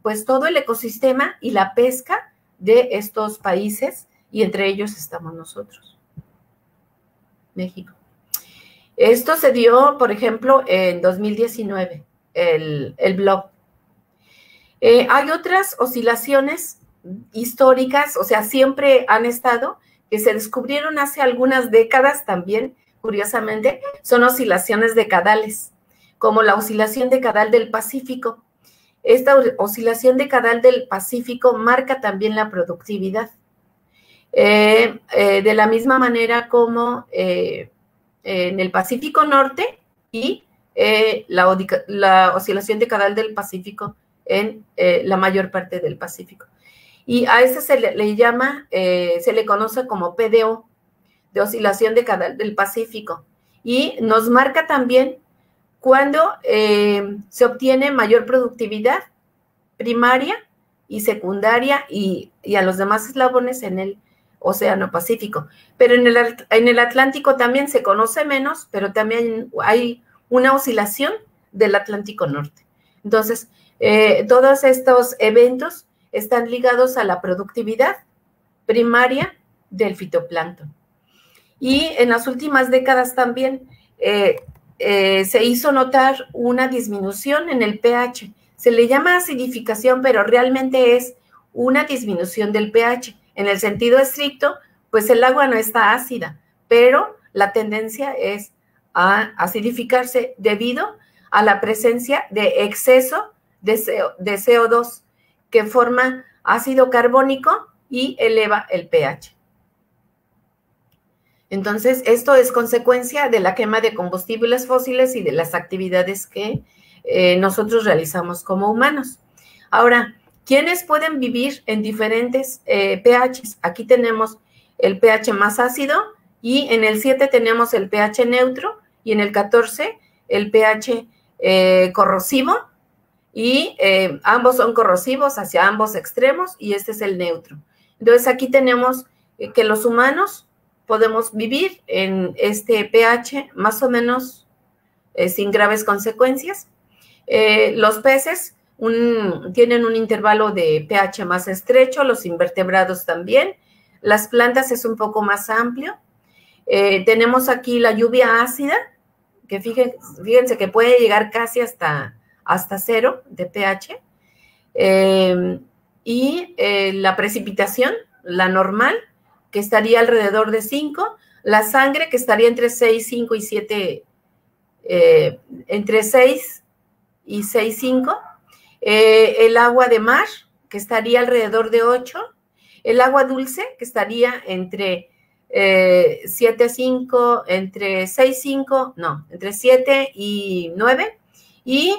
pues todo el ecosistema y la pesca de estos países y entre ellos estamos nosotros. México. Esto se dio, por ejemplo, en 2019, el, el blog. Eh, hay otras oscilaciones históricas, o sea, siempre han estado, que se descubrieron hace algunas décadas también, curiosamente, son oscilaciones decadales, como la oscilación decadal del Pacífico. Esta oscilación decadal del Pacífico marca también la productividad. Eh, eh, de la misma manera como eh, en el Pacífico Norte y la, la, oscilación decadal del Pacífico en la mayor parte del Pacífico. Y a ese se le, llama, se le conoce como PDO, de oscilación decadal del Pacífico. Y nos marca también cuando se obtiene mayor productividad primaria y secundaria y, y, a los demás eslabones en el Océano Pacífico. Pero en el, en el Atlántico también se conoce menos, pero también hay una oscilación del Atlántico Norte. Entonces, eh, todos estos eventos están ligados a la productividad primaria del fitoplancton. Y en las últimas décadas también eh, eh, se hizo notar una disminución en el pH. Se le llama acidificación, pero realmente es una disminución del pH. En el sentido estricto, pues el agua no está ácida, pero la tendencia es a acidificarse debido a la presencia de exceso de, CO, 2 que forma ácido carbónico y eleva el pH. Entonces, esto es consecuencia de la quema de combustibles fósiles y de las actividades que eh, nosotros realizamos como humanos. Ahora, ¿Quiénes pueden vivir en diferentes eh, pHs? Aquí tenemos el pH más ácido y en el 7 tenemos el pH neutro y en el 14 el pH eh, corrosivo y ambos son corrosivos hacia ambos extremos y este es el neutro. Entonces aquí tenemos que los humanos podemos vivir en este pH más o menos eh, sin graves consecuencias. los peces tienen un intervalo de pH más estrecho, los invertebrados también. Las plantas es un poco más amplio. tenemos aquí la lluvia ácida, que fíjense, que puede llegar casi hasta hasta cero de pH. Y eh, la precipitación, la normal, que estaría alrededor de 5, la sangre, que estaría entre 6, 5 y 7, eh, entre 6 y 6, 5, eh, el agua de mar, que estaría alrededor de 8, el agua dulce, que estaría entre 7, 5, entre 6, 5, no, entre 7 y 9, y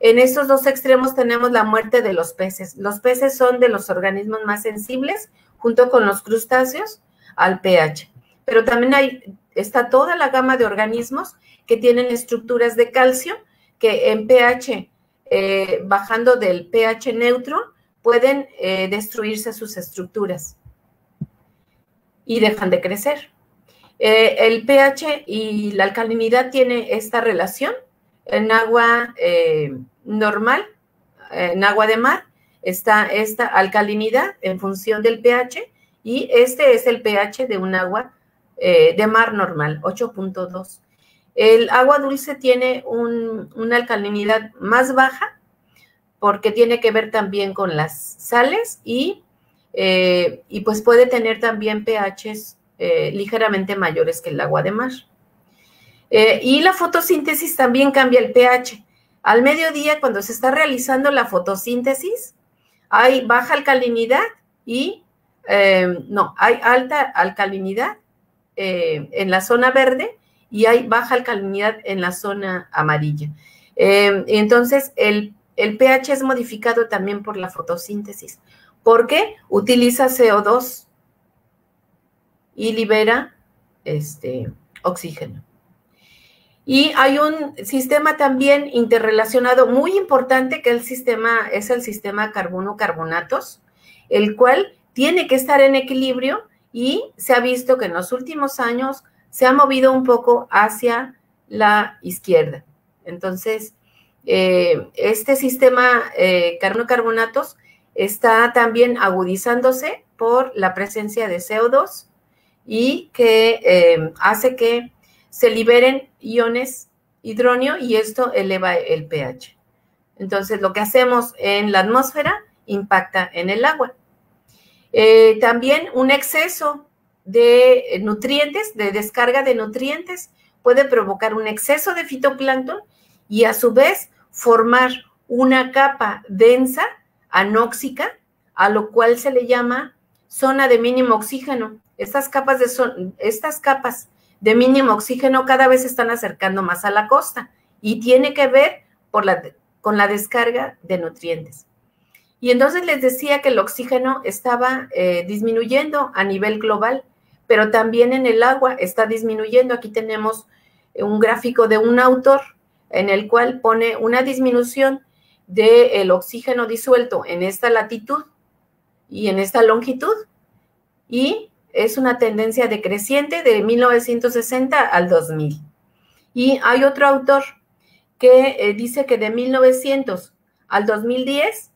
en estos dos extremos tenemos la muerte de los peces. Los peces son de los organismos más sensibles, junto con los crustáceos, al pH. Pero también hay, está toda la gama de organismos que tienen estructuras de calcio que en pH, eh, bajando del pH neutro, pueden eh, destruirse sus estructuras y dejan de crecer. Eh, el pH y la alcalinidad tiene esta relación en agua normal, en agua de mar, está esta alcalinidad en función del pH y este es el pH de un agua eh, de mar normal, 8.2. El agua dulce tiene una alcalinidad más baja porque tiene que ver también con las sales y, eh, y pues puede tener también pHs ligeramente mayores que el agua de mar. Eh, y la fotosíntesis también cambia el pH. Al mediodía, cuando se está realizando la fotosíntesis, hay baja alcalinidad y, eh, no, hay alta alcalinidad eh, en la zona verde y hay baja alcalinidad en la zona amarilla. entonces, el, el, pH es modificado también por la fotosíntesis, porque utiliza CO2 y libera este, oxígeno. Y hay un sistema también interrelacionado muy importante que el sistema es el sistema carbono-carbonatos, el cual tiene que estar en equilibrio y se ha visto que en los últimos años se ha movido un poco hacia la izquierda. Entonces, eh, este sistema eh, carbono-carbonatos está también agudizándose por la presencia de CO2 y que eh, hace que se liberen iones hidróneo y esto eleva el pH. Entonces, lo que hacemos en la atmósfera impacta en el agua. Eh, también un exceso de nutrientes, de descarga de nutrientes, puede provocar un exceso de fitoplancton y a su vez formar una capa densa, anóxica, a lo cual se le llama zona de mínimo oxígeno. Estas capas de, estas capas de mínimo oxígeno cada vez se están acercando más a la costa y tiene que ver con la descarga de nutrientes. Y entonces les decía que el oxígeno estaba eh, disminuyendo a nivel global, pero también en el agua está disminuyendo. Aquí tenemos un gráfico de un autor en el cual pone una disminución del oxígeno disuelto en esta latitud y en esta longitud y es una tendencia decreciente de 1960 al 2000. Y hay otro autor que eh, dice que de 1900 al 2010,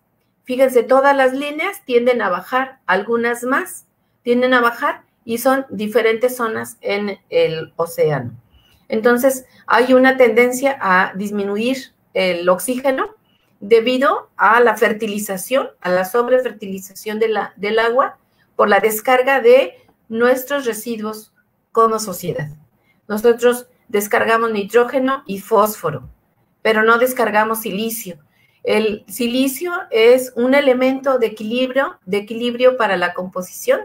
fíjense, todas las líneas tienden a bajar, algunas más tienden a bajar y son diferentes zonas en el océano. Entonces, hay una tendencia a disminuir el oxígeno debido a la fertilización, a la sobrefertilización del agua por la descarga de nuestros residuos como sociedad. Nosotros descargamos nitrógeno y fósforo, pero no descargamos silicio. El silicio es un elemento de equilibrio, de equilibrio para la composición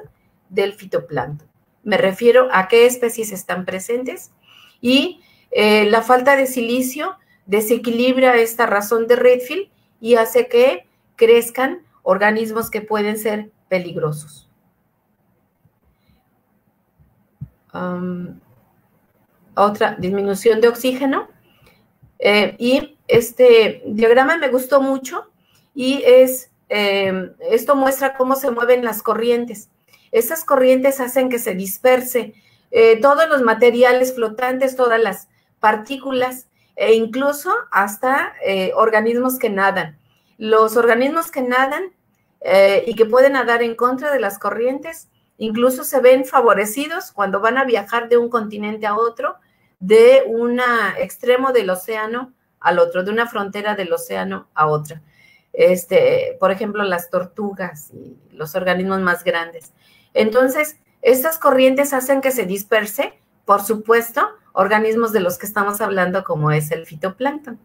del fitoplancton. Me refiero a qué especies están presentes y eh, la falta de silicio desequilibra esta razón de Redfield y hace que crezcan organismos que pueden ser peligrosos. Otra disminución de oxígeno eh, y este diagrama me gustó mucho y es, eh, esto muestra cómo se mueven las corrientes. Esas corrientes hacen que se disperse eh, todos los materiales flotantes, todas las partículas e incluso hasta eh, organismos que nadan. Los organismos que nadan y que pueden nadar en contra de las corrientes, incluso se ven favorecidos cuando van a viajar de un continente a otro, de un extremo del océano al otro, de una frontera del océano a otra. Este, por ejemplo, las tortugas y los organismos más grandes. Entonces, estas corrientes hacen que se disperse, por supuesto, organismos de los que estamos hablando, como es el fitoplancton.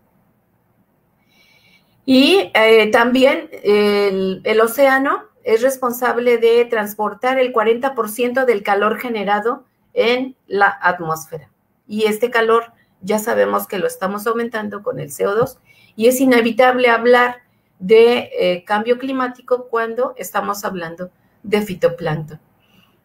Y eh, también el, el, océano es responsable de transportar el 40% del calor generado en la atmósfera. Y este calor ya sabemos que lo estamos aumentando con el CO2 y es inevitable hablar de eh, cambio climático cuando estamos hablando de fitoplancton.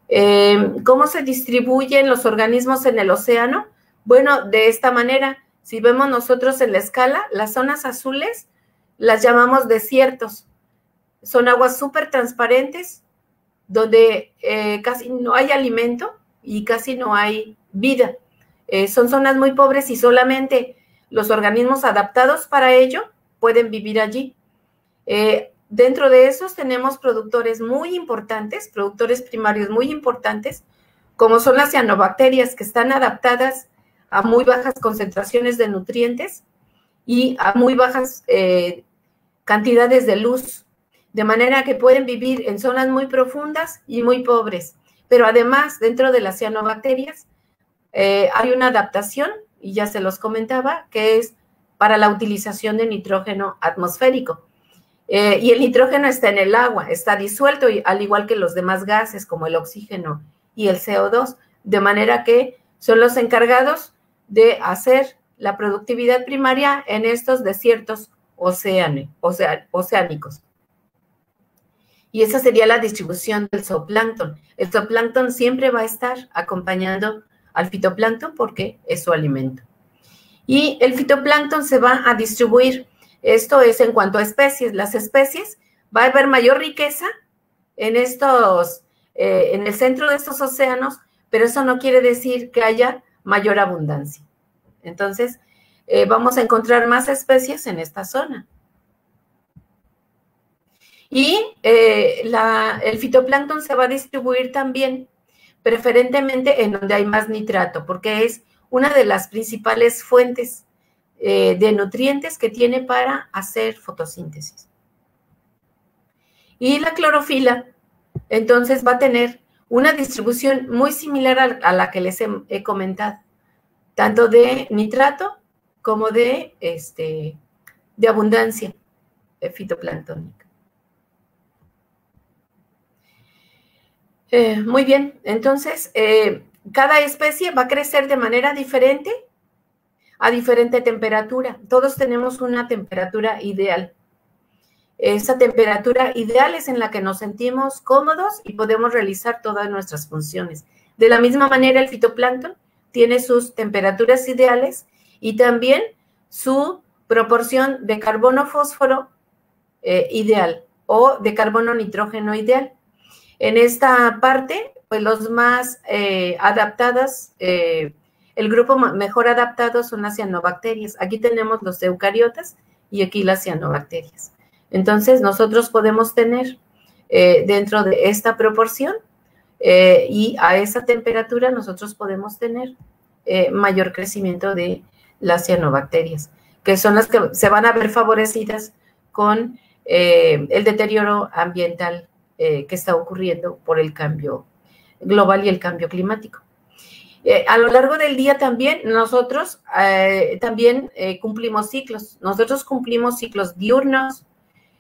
Em, ¿Cómo se distribuyen los organismos en el océano? Bueno, de esta manera, si vemos nosotros en la escala, las zonas azules las llamamos desiertos. Son aguas súper transparentes donde eh, casi no hay alimento y casi no hay vida. Eh, son zonas muy pobres y solamente los organismos adaptados para ello pueden vivir allí. Eh, dentro de esos tenemos productores muy importantes, productores primarios muy importantes, como son las cianobacterias, que están adaptadas a muy bajas concentraciones de nutrientes y a muy bajas cantidades de luz, de manera que pueden vivir en zonas muy profundas y muy pobres. Pero además, dentro de las cianobacterias, eh, hay una adaptación, y ya se los comentaba, que es para la utilización de nitrógeno atmosférico. Eh, y el nitrógeno está en el agua, está disuelto, al igual que los demás gases como el oxígeno y el CO2, de manera que son los encargados de hacer la productividad primaria en estos desiertos oceánicos. Y esa sería la distribución del zooplancton. El zooplancton siempre va a estar acompañando al fitoplancton porque es su alimento. Y el fitoplancton se va a distribuir, esto es en cuanto a especies, las especies, va a haber mayor riqueza en estos, eh, en el centro de estos océanos, pero eso no quiere decir que haya mayor abundancia. Entonces, eh, vamos a encontrar más especies en esta zona. Y eh, el fitoplancton se va a distribuir también preferentemente en donde hay más nitrato, porque es una de las principales fuentes eh, de nutrientes que tiene para hacer fotosíntesis. Y la clorofila, entonces, va a tener una distribución muy similar a, la que les he, comentado, tanto de nitrato como de, este, de abundancia fitoplanctónica. Eh, muy bien, entonces eh, cada especie va a crecer de manera diferente a diferente temperatura. Todos tenemos una temperatura ideal. Esa temperatura ideal es en la que nos sentimos cómodos y podemos realizar todas nuestras funciones. De la misma manera, el fitoplancton tiene sus temperaturas ideales y también su proporción de carbono-fósforo eh, ideal o de carbono-nitrógeno ideal. En esta parte, pues los más eh, adaptadas, eh, el grupo mejor adaptado son las cianobacterias. Aquí tenemos los eucariotas y aquí las cianobacterias. Entonces, nosotros podemos tener eh, dentro de esta proporción y a esa temperatura nosotros podemos tener mayor crecimiento de las cianobacterias, que son las que se van a ver favorecidas con el deterioro ambiental eh, que está ocurriendo por el cambio global y el cambio climático. Eh, a lo largo del día también nosotros eh, también cumplimos ciclos. Nosotros cumplimos ciclos diurnos,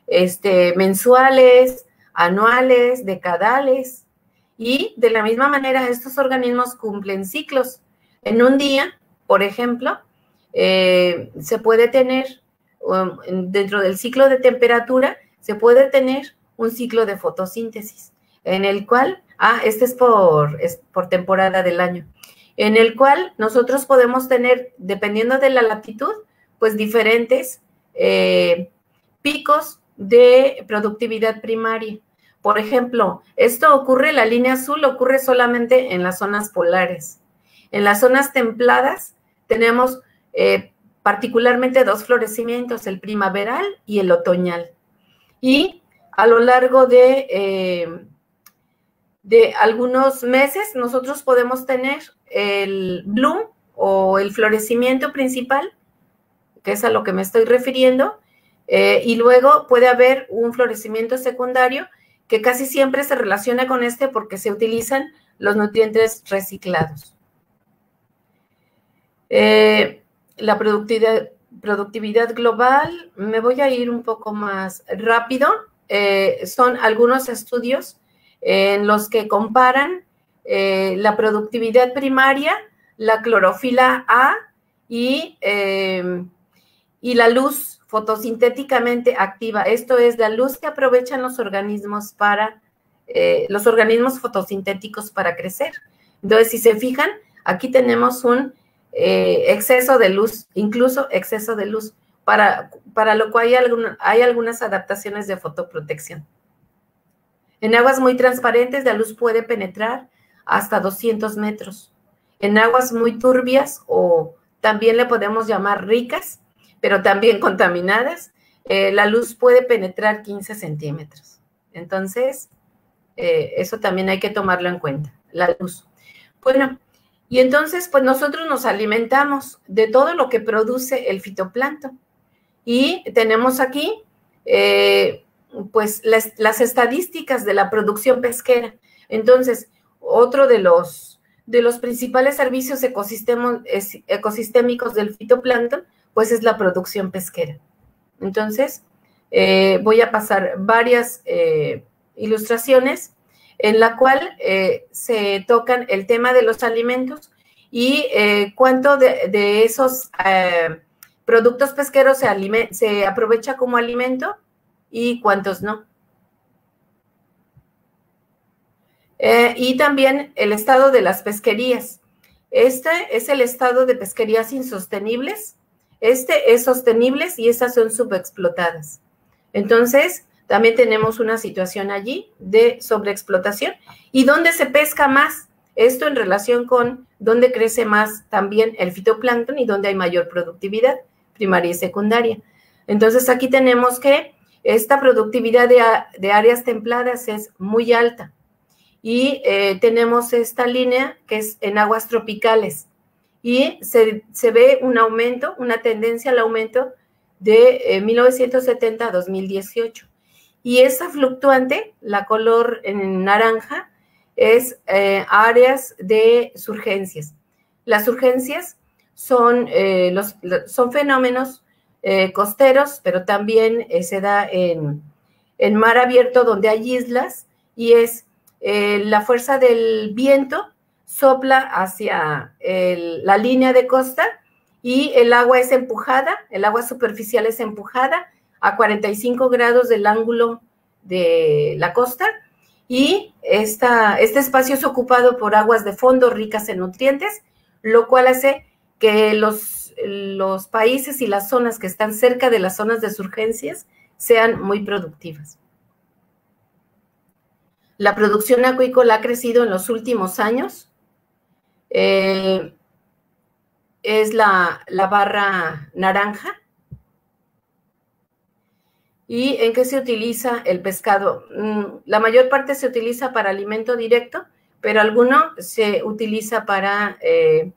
este, mensuales, anuales, decadales. Y de la misma manera estos organismos cumplen ciclos. En un día, por ejemplo, se puede tener, um, dentro del ciclo de temperatura, se puede tener un ciclo de fotosíntesis, en el cual, ah, este es por, es por temporada del año, en el cual nosotros podemos tener, dependiendo de la latitud, pues diferentes eh, picos de productividad primaria. Por ejemplo, esto ocurre, la línea azul ocurre solamente en las zonas polares. En las zonas templadas tenemos eh, particularmente dos florecimientos, el primaveral y el otoñal. Y a lo largo de, eh, de algunos meses nosotros podemos tener el bloom o el florecimiento principal, que es a lo que me estoy refiriendo, eh, y luego puede haber un florecimiento secundario que casi siempre se relaciona con este porque se utilizan los nutrientes reciclados. Eh, la productividad, productividad, global, me voy a ir un poco más rápido. Eh, son algunos estudios en los que comparan eh, la productividad primaria, la clorofila A y, y la luz fotosintéticamente activa. Esto es la luz que aprovechan los organismos para, los organismos fotosintéticos para crecer. Entonces, si se fijan, aquí tenemos un eh, exceso de luz, incluso exceso de luz, para, para lo cual hay, hay algunas adaptaciones de fotoprotección. En aguas muy transparentes la luz puede penetrar hasta 200 metros. En aguas muy turbias o también le podemos llamar ricas, pero también contaminadas, eh, la luz puede penetrar 15 centímetros. Entonces, eh, eso también hay que tomarlo en cuenta, la luz. Bueno, y entonces, pues nosotros nos alimentamos de todo lo que produce el fitoplancton. Y tenemos aquí, eh, pues, las, estadísticas de la producción pesquera. Entonces, otro de los, de los principales servicios ecosistémicos del fitoplancton, pues, es la producción pesquera. Entonces, eh, voy a pasar varias eh, ilustraciones en la cual eh, se tocan el tema de los alimentos y cuánto de, esos eh, productos pesqueros se, aprovecha como alimento y cuántos no. y también el estado de las pesquerías. Este es el estado de pesquerías insostenibles. Este es sostenibles y esas son subexplotadas. Entonces, también tenemos una situación allí de sobreexplotación. ¿Y dónde se pesca más? Esto en relación con dónde crece más también el fitoplancton y dónde hay mayor productividad primaria y secundaria. Entonces aquí tenemos que esta productividad de, áreas templadas es muy alta y eh, tenemos esta línea que es en aguas tropicales y se, ve un aumento, una tendencia al aumento de 1970 eh, a 2018. Y esa fluctuante, la color en naranja, es eh, áreas de surgencias. Las urgencias son, eh, los, son fenómenos eh, costeros, pero también se da en, mar abierto donde hay islas y es la fuerza del viento sopla hacia la línea de costa y el agua es empujada, el agua superficial es empujada a 45 grados del ángulo de la costa y esta, este espacio es ocupado por aguas de fondo ricas en nutrientes, lo cual hace que los, los países y las zonas que están cerca de las zonas de surgencias sean muy productivas. La producción acuícola ha crecido en los últimos años. Es la, la barra naranja ¿Y en qué se utiliza el pescado? Mm, la mayor parte se utiliza para alimento directo, pero alguno se utiliza para, eh,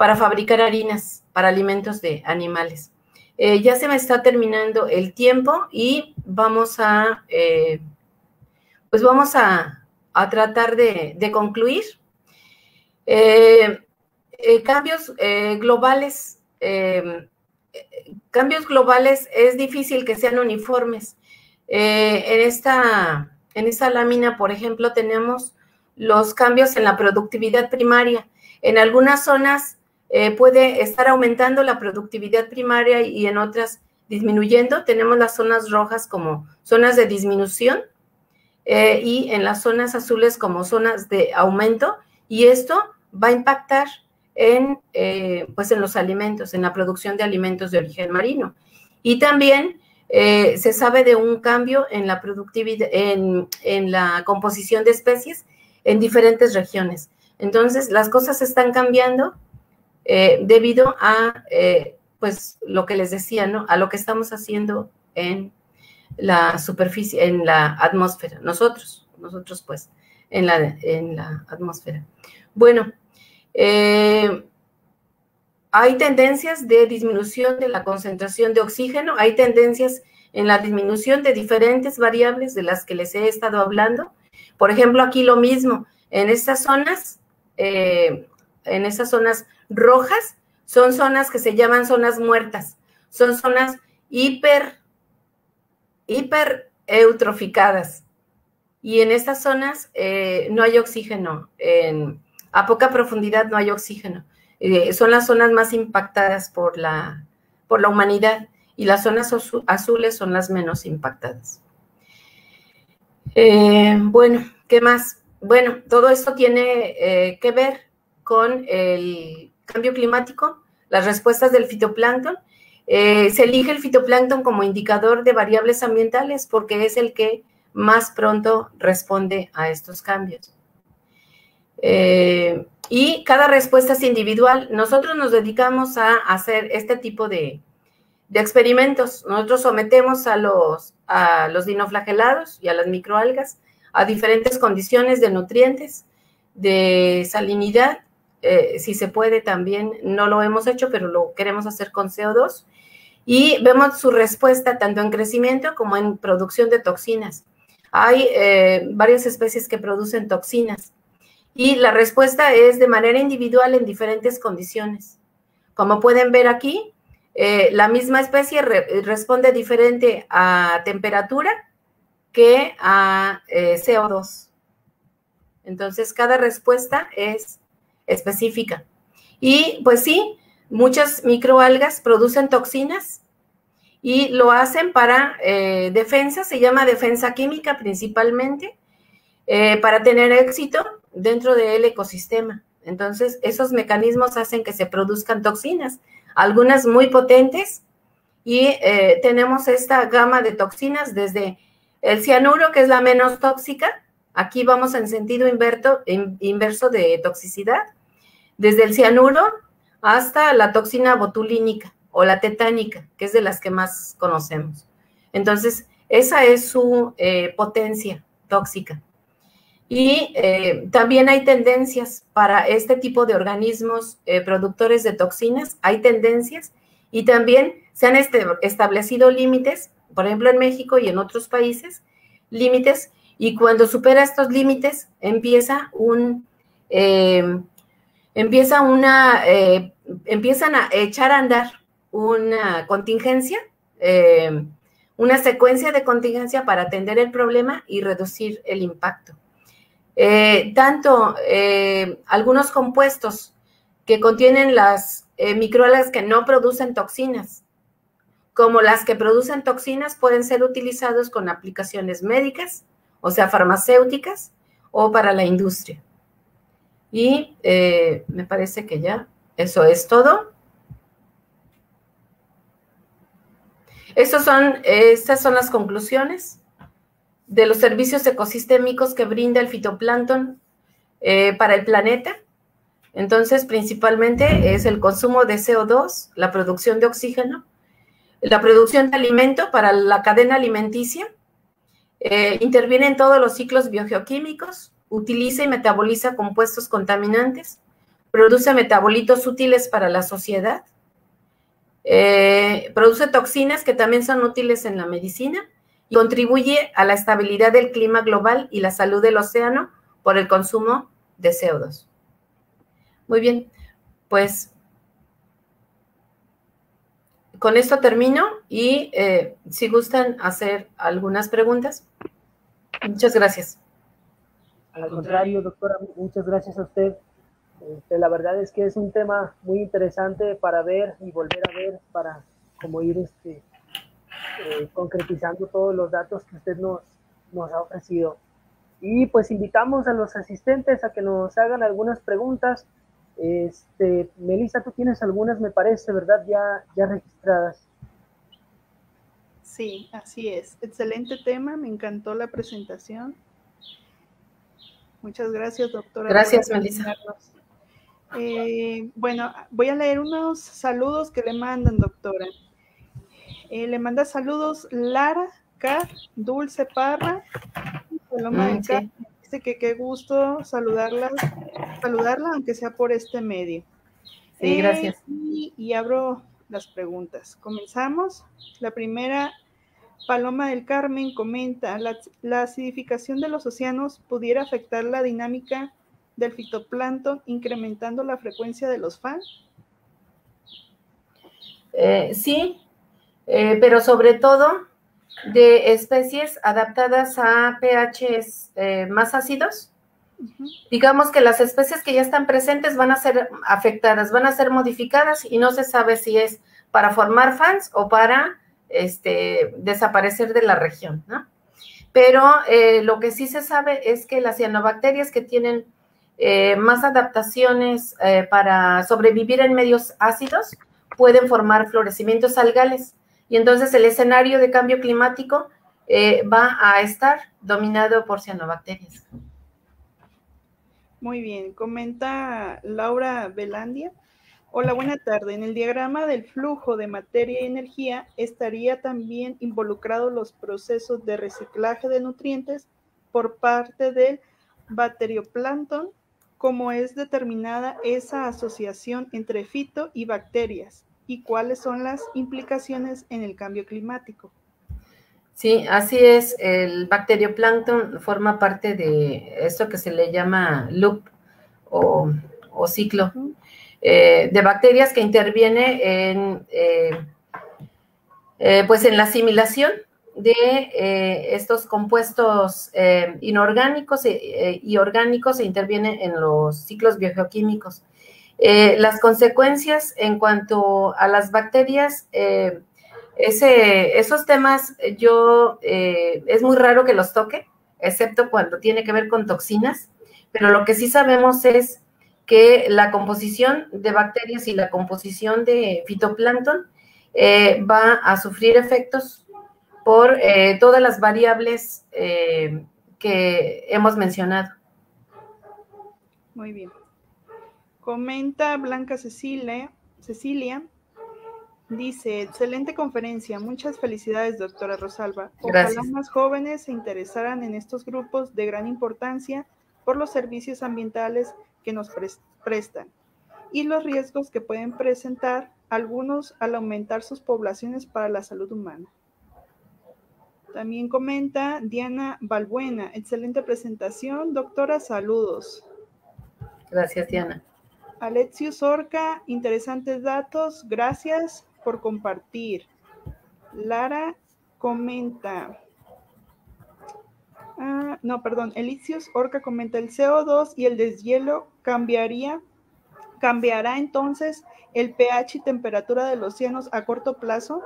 para fabricar harinas, para alimentos de animales. Eh, ya se me está terminando el tiempo y vamos a, eh, pues vamos a, tratar de, concluir. cambios globales cambios globales es difícil que sean uniformes. Eh, en, esta, en esta lámina, por ejemplo, tenemos los cambios en la productividad primaria. En algunas zonas eh, puede estar aumentando la productividad primaria y en otras disminuyendo. Tenemos las zonas rojas como zonas de disminución eh, y en las zonas azules como zonas de aumento. Y esto va a impactar en, eh, pues en los alimentos, en la producción de alimentos de origen marino. Y también se sabe de un cambio en la productividad, en, la composición de especies en diferentes regiones. Entonces, las cosas están cambiando eh, debido a, pues, lo que les decía, ¿no? A lo que estamos haciendo en la superficie, en la atmósfera. Nosotros, nosotros, pues, en la, en la atmósfera. Bueno, eh, hay tendencias de disminución de la concentración de oxígeno, hay tendencias en la disminución de diferentes variables de las que les he estado hablando. Por ejemplo, aquí lo mismo, en estas zonas, eh, en estas zonas rojas, son zonas que se llaman zonas muertas, son zonas hiper, hiper eutroficadas. Y en estas zonas eh, no hay oxígeno. En, a poca profundidad no hay oxígeno. Eh, son las zonas más impactadas por la, por la humanidad y las zonas azules son las menos impactadas. Eh, bueno, ¿qué más? Bueno, todo esto tiene que ver con el cambio climático, las respuestas del fitoplancton. se elige el fitoplancton como indicador de variables ambientales porque es el que más pronto responde a estos cambios. Eh, y cada respuesta es individual. Nosotros nos dedicamos a hacer este tipo de, experimentos. Nosotros sometemos a los, a los dinoflagelados y a las microalgas a diferentes condiciones de nutrientes, de salinidad. Eh, si se puede también, no lo hemos hecho, pero lo queremos hacer con CO2. Y vemos su respuesta tanto en crecimiento como en producción de toxinas. Hay eh, varias especies que producen toxinas y la respuesta es de manera individual en diferentes condiciones. Como pueden ver aquí, eh, la misma especie responde diferente a temperatura que a eh, CO2. Entonces, cada respuesta es específica. Y pues sí, muchas microalgas producen toxinas y lo hacen para eh, defensa, se llama defensa química principalmente, para tener éxito dentro del ecosistema. Entonces, esos mecanismos hacen que se produzcan toxinas, algunas muy potentes, y eh, tenemos esta gama de toxinas desde el cianuro, que es la menos tóxica, aquí vamos en sentido inverso de toxicidad, desde el cianuro hasta la toxina botulínica o la tetánica, que es de las que más conocemos. Entonces, esa es su eh, potencia tóxica. Y eh, también hay tendencias para este tipo de organismos eh, productores de toxinas, hay tendencias y también se han este, establecido límites, por ejemplo en México y en otros países, límites, y cuando supera estos límites empieza un, eh, empieza una, empiezan a echar a andar una contingencia, una secuencia de contingencia para atender el problema y reducir el impacto. Eh, tanto eh, algunos compuestos que contienen las eh, microalgas que no producen toxinas, como las que producen toxinas pueden ser utilizados con aplicaciones médicas, o sea, farmacéuticas, o para la industria. Y me parece que ya eso es todo. son, estas son las conclusiones de los servicios ecosistémicos que brinda el fitoplancton eh, para el planeta. Entonces, principalmente es el consumo de CO2, la producción de oxígeno, la producción de alimento para la cadena alimenticia, eh, interviene en todos los ciclos biogeoquímicos, utiliza y metaboliza compuestos contaminantes, produce metabolitos útiles para la sociedad, eh, produce toxinas que también son útiles en la medicina y contribuye a la estabilidad del clima global y la salud del océano por el consumo de CO2. Muy bien, pues con esto termino y eh, si gustan hacer algunas preguntas. Muchas gracias. Al contrario, doctora, muchas gracias a usted. Este, la verdad es que es un tema muy interesante para ver y volver a ver, para como ir este, eh, concretizando todos los datos que usted nos, nos ha ofrecido. Y pues invitamos a los asistentes a que nos hagan algunas preguntas. Este, Melissa, tú tienes algunas, me parece, ¿verdad? Ya, ya registradas. Sí, así es. Excelente tema, me encantó la presentación. Muchas gracias, doctora. Gracias, Melissa. Eh, bueno, voy a leer unos saludos que le mandan, doctora. Eh, le manda saludos Lara K, Dulce Parra, Paloma mm, Dice que qué gusto saludarla, saludarla, aunque sea por este medio. Sí, gracias. Eh, y, abro las preguntas. Comenzamos. La primera, Paloma del Carmen comenta, ¿la, ¿la, acidificación de los océanos pudiera afectar la dinámica del fitoplancton incrementando la frecuencia de los fans? Eh, sí, eh, pero sobre todo de especies adaptadas a pHs eh, más ácidos. Digamos que las especies que ya están presentes van a ser afectadas, van a ser modificadas y no se sabe si es para formar fans o para este, desaparecer de la región, ¿no? Pero lo que sí se sabe es que las cianobacterias que tienen eh, más adaptaciones eh, para sobrevivir en medios ácidos pueden formar florecimientos algales. Y entonces el escenario de cambio climático eh, va a estar dominado por cianobacterias. Muy bien, comenta Laura Belandia. Hola, buena tarde. En el diagrama del flujo de materia y energía estaría también involucrado los procesos de reciclaje de nutrientes por parte del bacterioplancton cómo es determinada esa asociación entre fito y bacterias y cuáles son las implicaciones en el cambio climático. Sí, así es. El bacterioplancton forma parte de esto que se le llama loop o, ciclo eh, de bacterias que interviene en, eh, eh, pues en la asimilación de estos compuestos inorgánicos eh, y orgánicos se interviene en los ciclos biogeoquímicos. las consecuencias en cuanto a las bacterias, esos temas yo es muy raro que los toque, excepto cuando tiene que ver con toxinas, pero lo que sí sabemos es que la composición de bacterias y la composición de fitoplancton va a sufrir efectos por eh, todas las variables eh, que hemos mencionado. Muy bien. Comenta Blanca Cecilia, Cecilia, dice, excelente conferencia, muchas felicidades, doctora Rosalba. Ojalá más jóvenes se interesaran en estos grupos de gran importancia por los servicios ambientales que nos prestan y los riesgos que pueden presentar algunos al aumentar sus poblaciones para la salud humana. También comenta Diana Balbuena, excelente presentación. Doctora, saludos. Gracias, Diana. Alexius Orca, interesantes datos. Gracias por compartir. Lara comenta. Ah, no, perdón. Elicius Orca comenta el CO2 y el deshielo cambiaría. ¿Cambiará entonces el pH y temperatura de los océanos a corto plazo?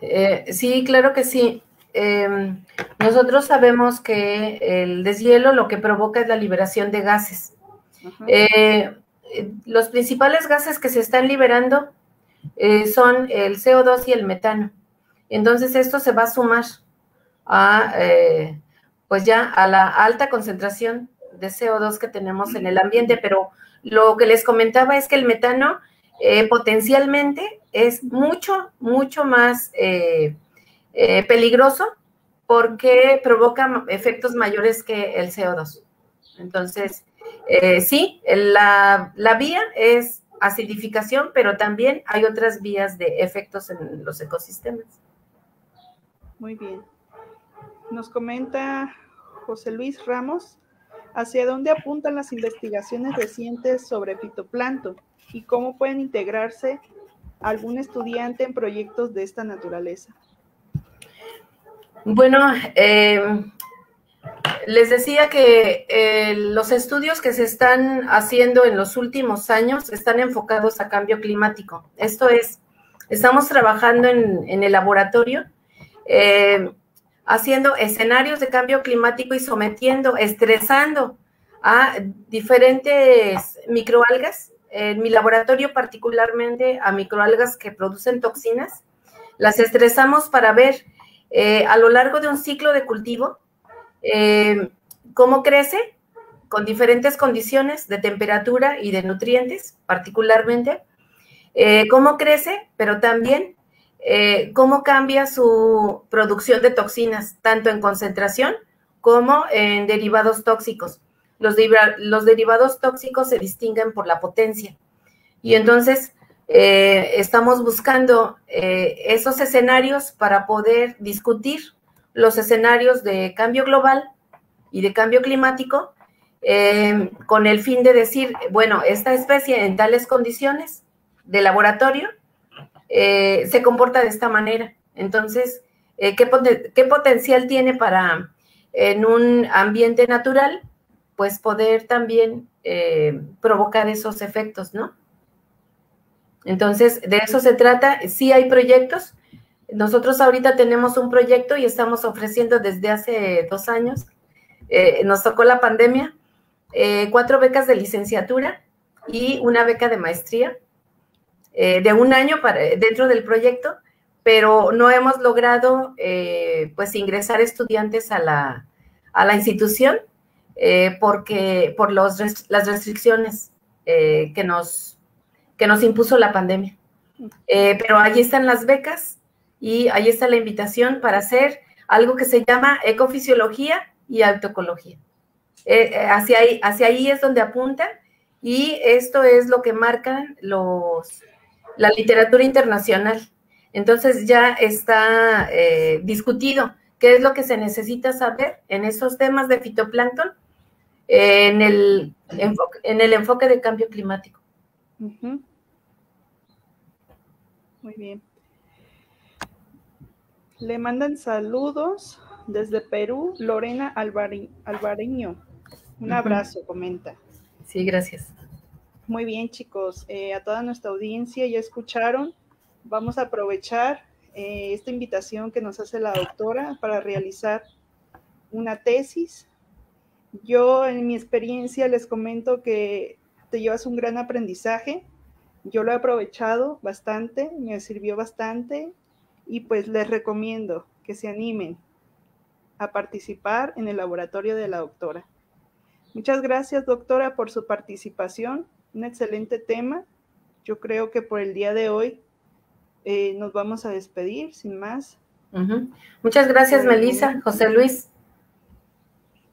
Eh, sí, claro que sí. Em, nosotros sabemos que el deshielo lo que provoca es la liberación de gases. Eh, los principales gases que se están liberando eh, son el CO2 y el metano. Entonces esto se va a sumar a, pues ya a la alta concentración de CO2 que tenemos en el ambiente, pero lo que les comentaba es que el metano eh, potencialmente es mucho, mucho más eh, eh, peligroso porque provoca efectos mayores que el CO2. Entonces, sí, la, la vía es acidificación, pero también hay otras vías de efectos en los ecosistemas. Muy bien. Nos comenta José Luis Ramos, ¿hacia dónde apuntan las investigaciones recientes sobre fitoplancton? y cómo pueden integrarse algún estudiante en proyectos de esta naturaleza? Bueno, eh, les decía que eh, los estudios que se están haciendo en los últimos años están enfocados a cambio climático. Esto es, estamos trabajando en, el laboratorio eh, haciendo escenarios de cambio climático y sometiendo, estresando a diferentes microalgas, en mi laboratorio particularmente a microalgas que producen toxinas, las estresamos para ver eh, a lo largo de un ciclo de cultivo eh, cómo crece con diferentes condiciones de temperatura y de nutrientes particularmente, eh, cómo crece, pero también cómo cambia su producción de toxinas, tanto en concentración como en derivados tóxicos. Los, derivados tóxicos se distinguen por la potencia. Y entonces eh, estamos buscando eh, esos escenarios para poder discutir los escenarios de cambio global y de cambio climático eh, con el fin de decir, bueno, esta especie en tales condiciones de laboratorio se comporta de esta manera. Entonces, ¿qué, ¿qué potencial tiene para en un ambiente natural pues poder también eh, provocar esos efectos, ¿no? Entonces, de eso se trata. Sí hay proyectos. Nosotros ahorita tenemos un proyecto y estamos ofreciendo desde hace dos años, eh, nos tocó la pandemia, eh, cuatro becas de licenciatura y una beca de maestría de un año para, dentro del proyecto, pero no hemos logrado pues ingresar estudiantes a la, a la institución eh, porque por los, las restricciones eh, que, nos, que nos impuso la pandemia. Eh, pero ahí están las becas y ahí está la invitación para hacer algo que se llama ecofisiología y autoecología. hacia, ahí, hacia ahí es donde apunta y esto es lo que marcan los, la literatura internacional. Entonces ya está discutido qué es lo que se necesita saber en esos temas de fitoplancton en el, enfoque, en el enfoque de cambio climático. Muy bien. Le mandan saludos desde Perú, Lorena Alvareño. Un abrazo, comenta. Sí, gracias. Muy bien, chicos. Eh, a toda nuestra audiencia ya escucharon. Vamos a aprovechar eh, esta invitación que nos hace la doctora para realizar una tesis yo en mi experiencia les comento que te llevas un gran aprendizaje. Yo lo he aprovechado bastante, me sirvió bastante y pues les recomiendo que se animen a participar en el laboratorio de la doctora. Muchas gracias, doctora, por su participación. Un excelente tema. Yo creo que por el día de hoy eh, nos vamos a despedir, sin más. Muchas gracias, Melissa. José Luis.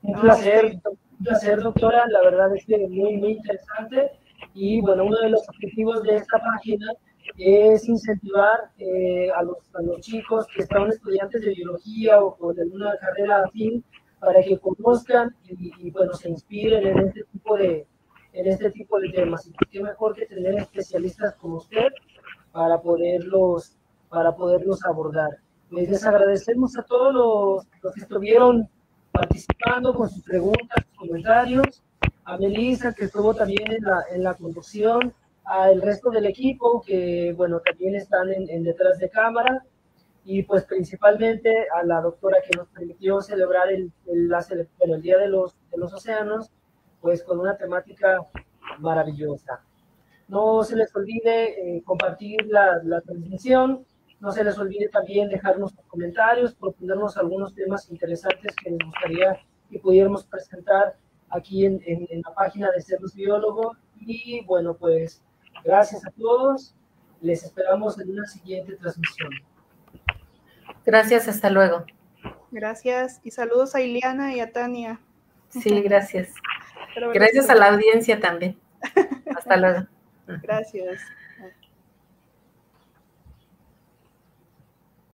Un placer, un placer, doctora. La verdad es que muy, muy interesante. Y bueno, uno de los objetivos de esta página es incentivar eh, a, los, a, los, chicos que están estudiantes de biología o, de alguna carrera afín para que conozcan y, bueno, se inspiren en este tipo de, en este tipo de temas. Y qué mejor que tener especialistas como usted para poderlos, para poderlos abordar. Les agradecemos a todos los, los que estuvieron participando con sus preguntas, comentarios, a Melissa que estuvo también en la, en la conducción, al resto del equipo que, bueno, también están en, detrás de cámara y pues principalmente a la doctora que nos permitió celebrar el, el, el Día de los, de los Océanos, pues con una temática maravillosa. No se les olvide eh, compartir la, la transmisión, no se les olvide también dejarnos comentarios, proponernos algunos temas interesantes que nos gustaría que pudiéramos presentar aquí en, la página de Cerdos Biólogo. Y bueno, pues gracias a todos. Les esperamos en una siguiente transmisión. Gracias, hasta luego. Gracias y saludos a Ileana y a Tania. Sí, gracias. Gracias a la audiencia también. Hasta luego. Gracias.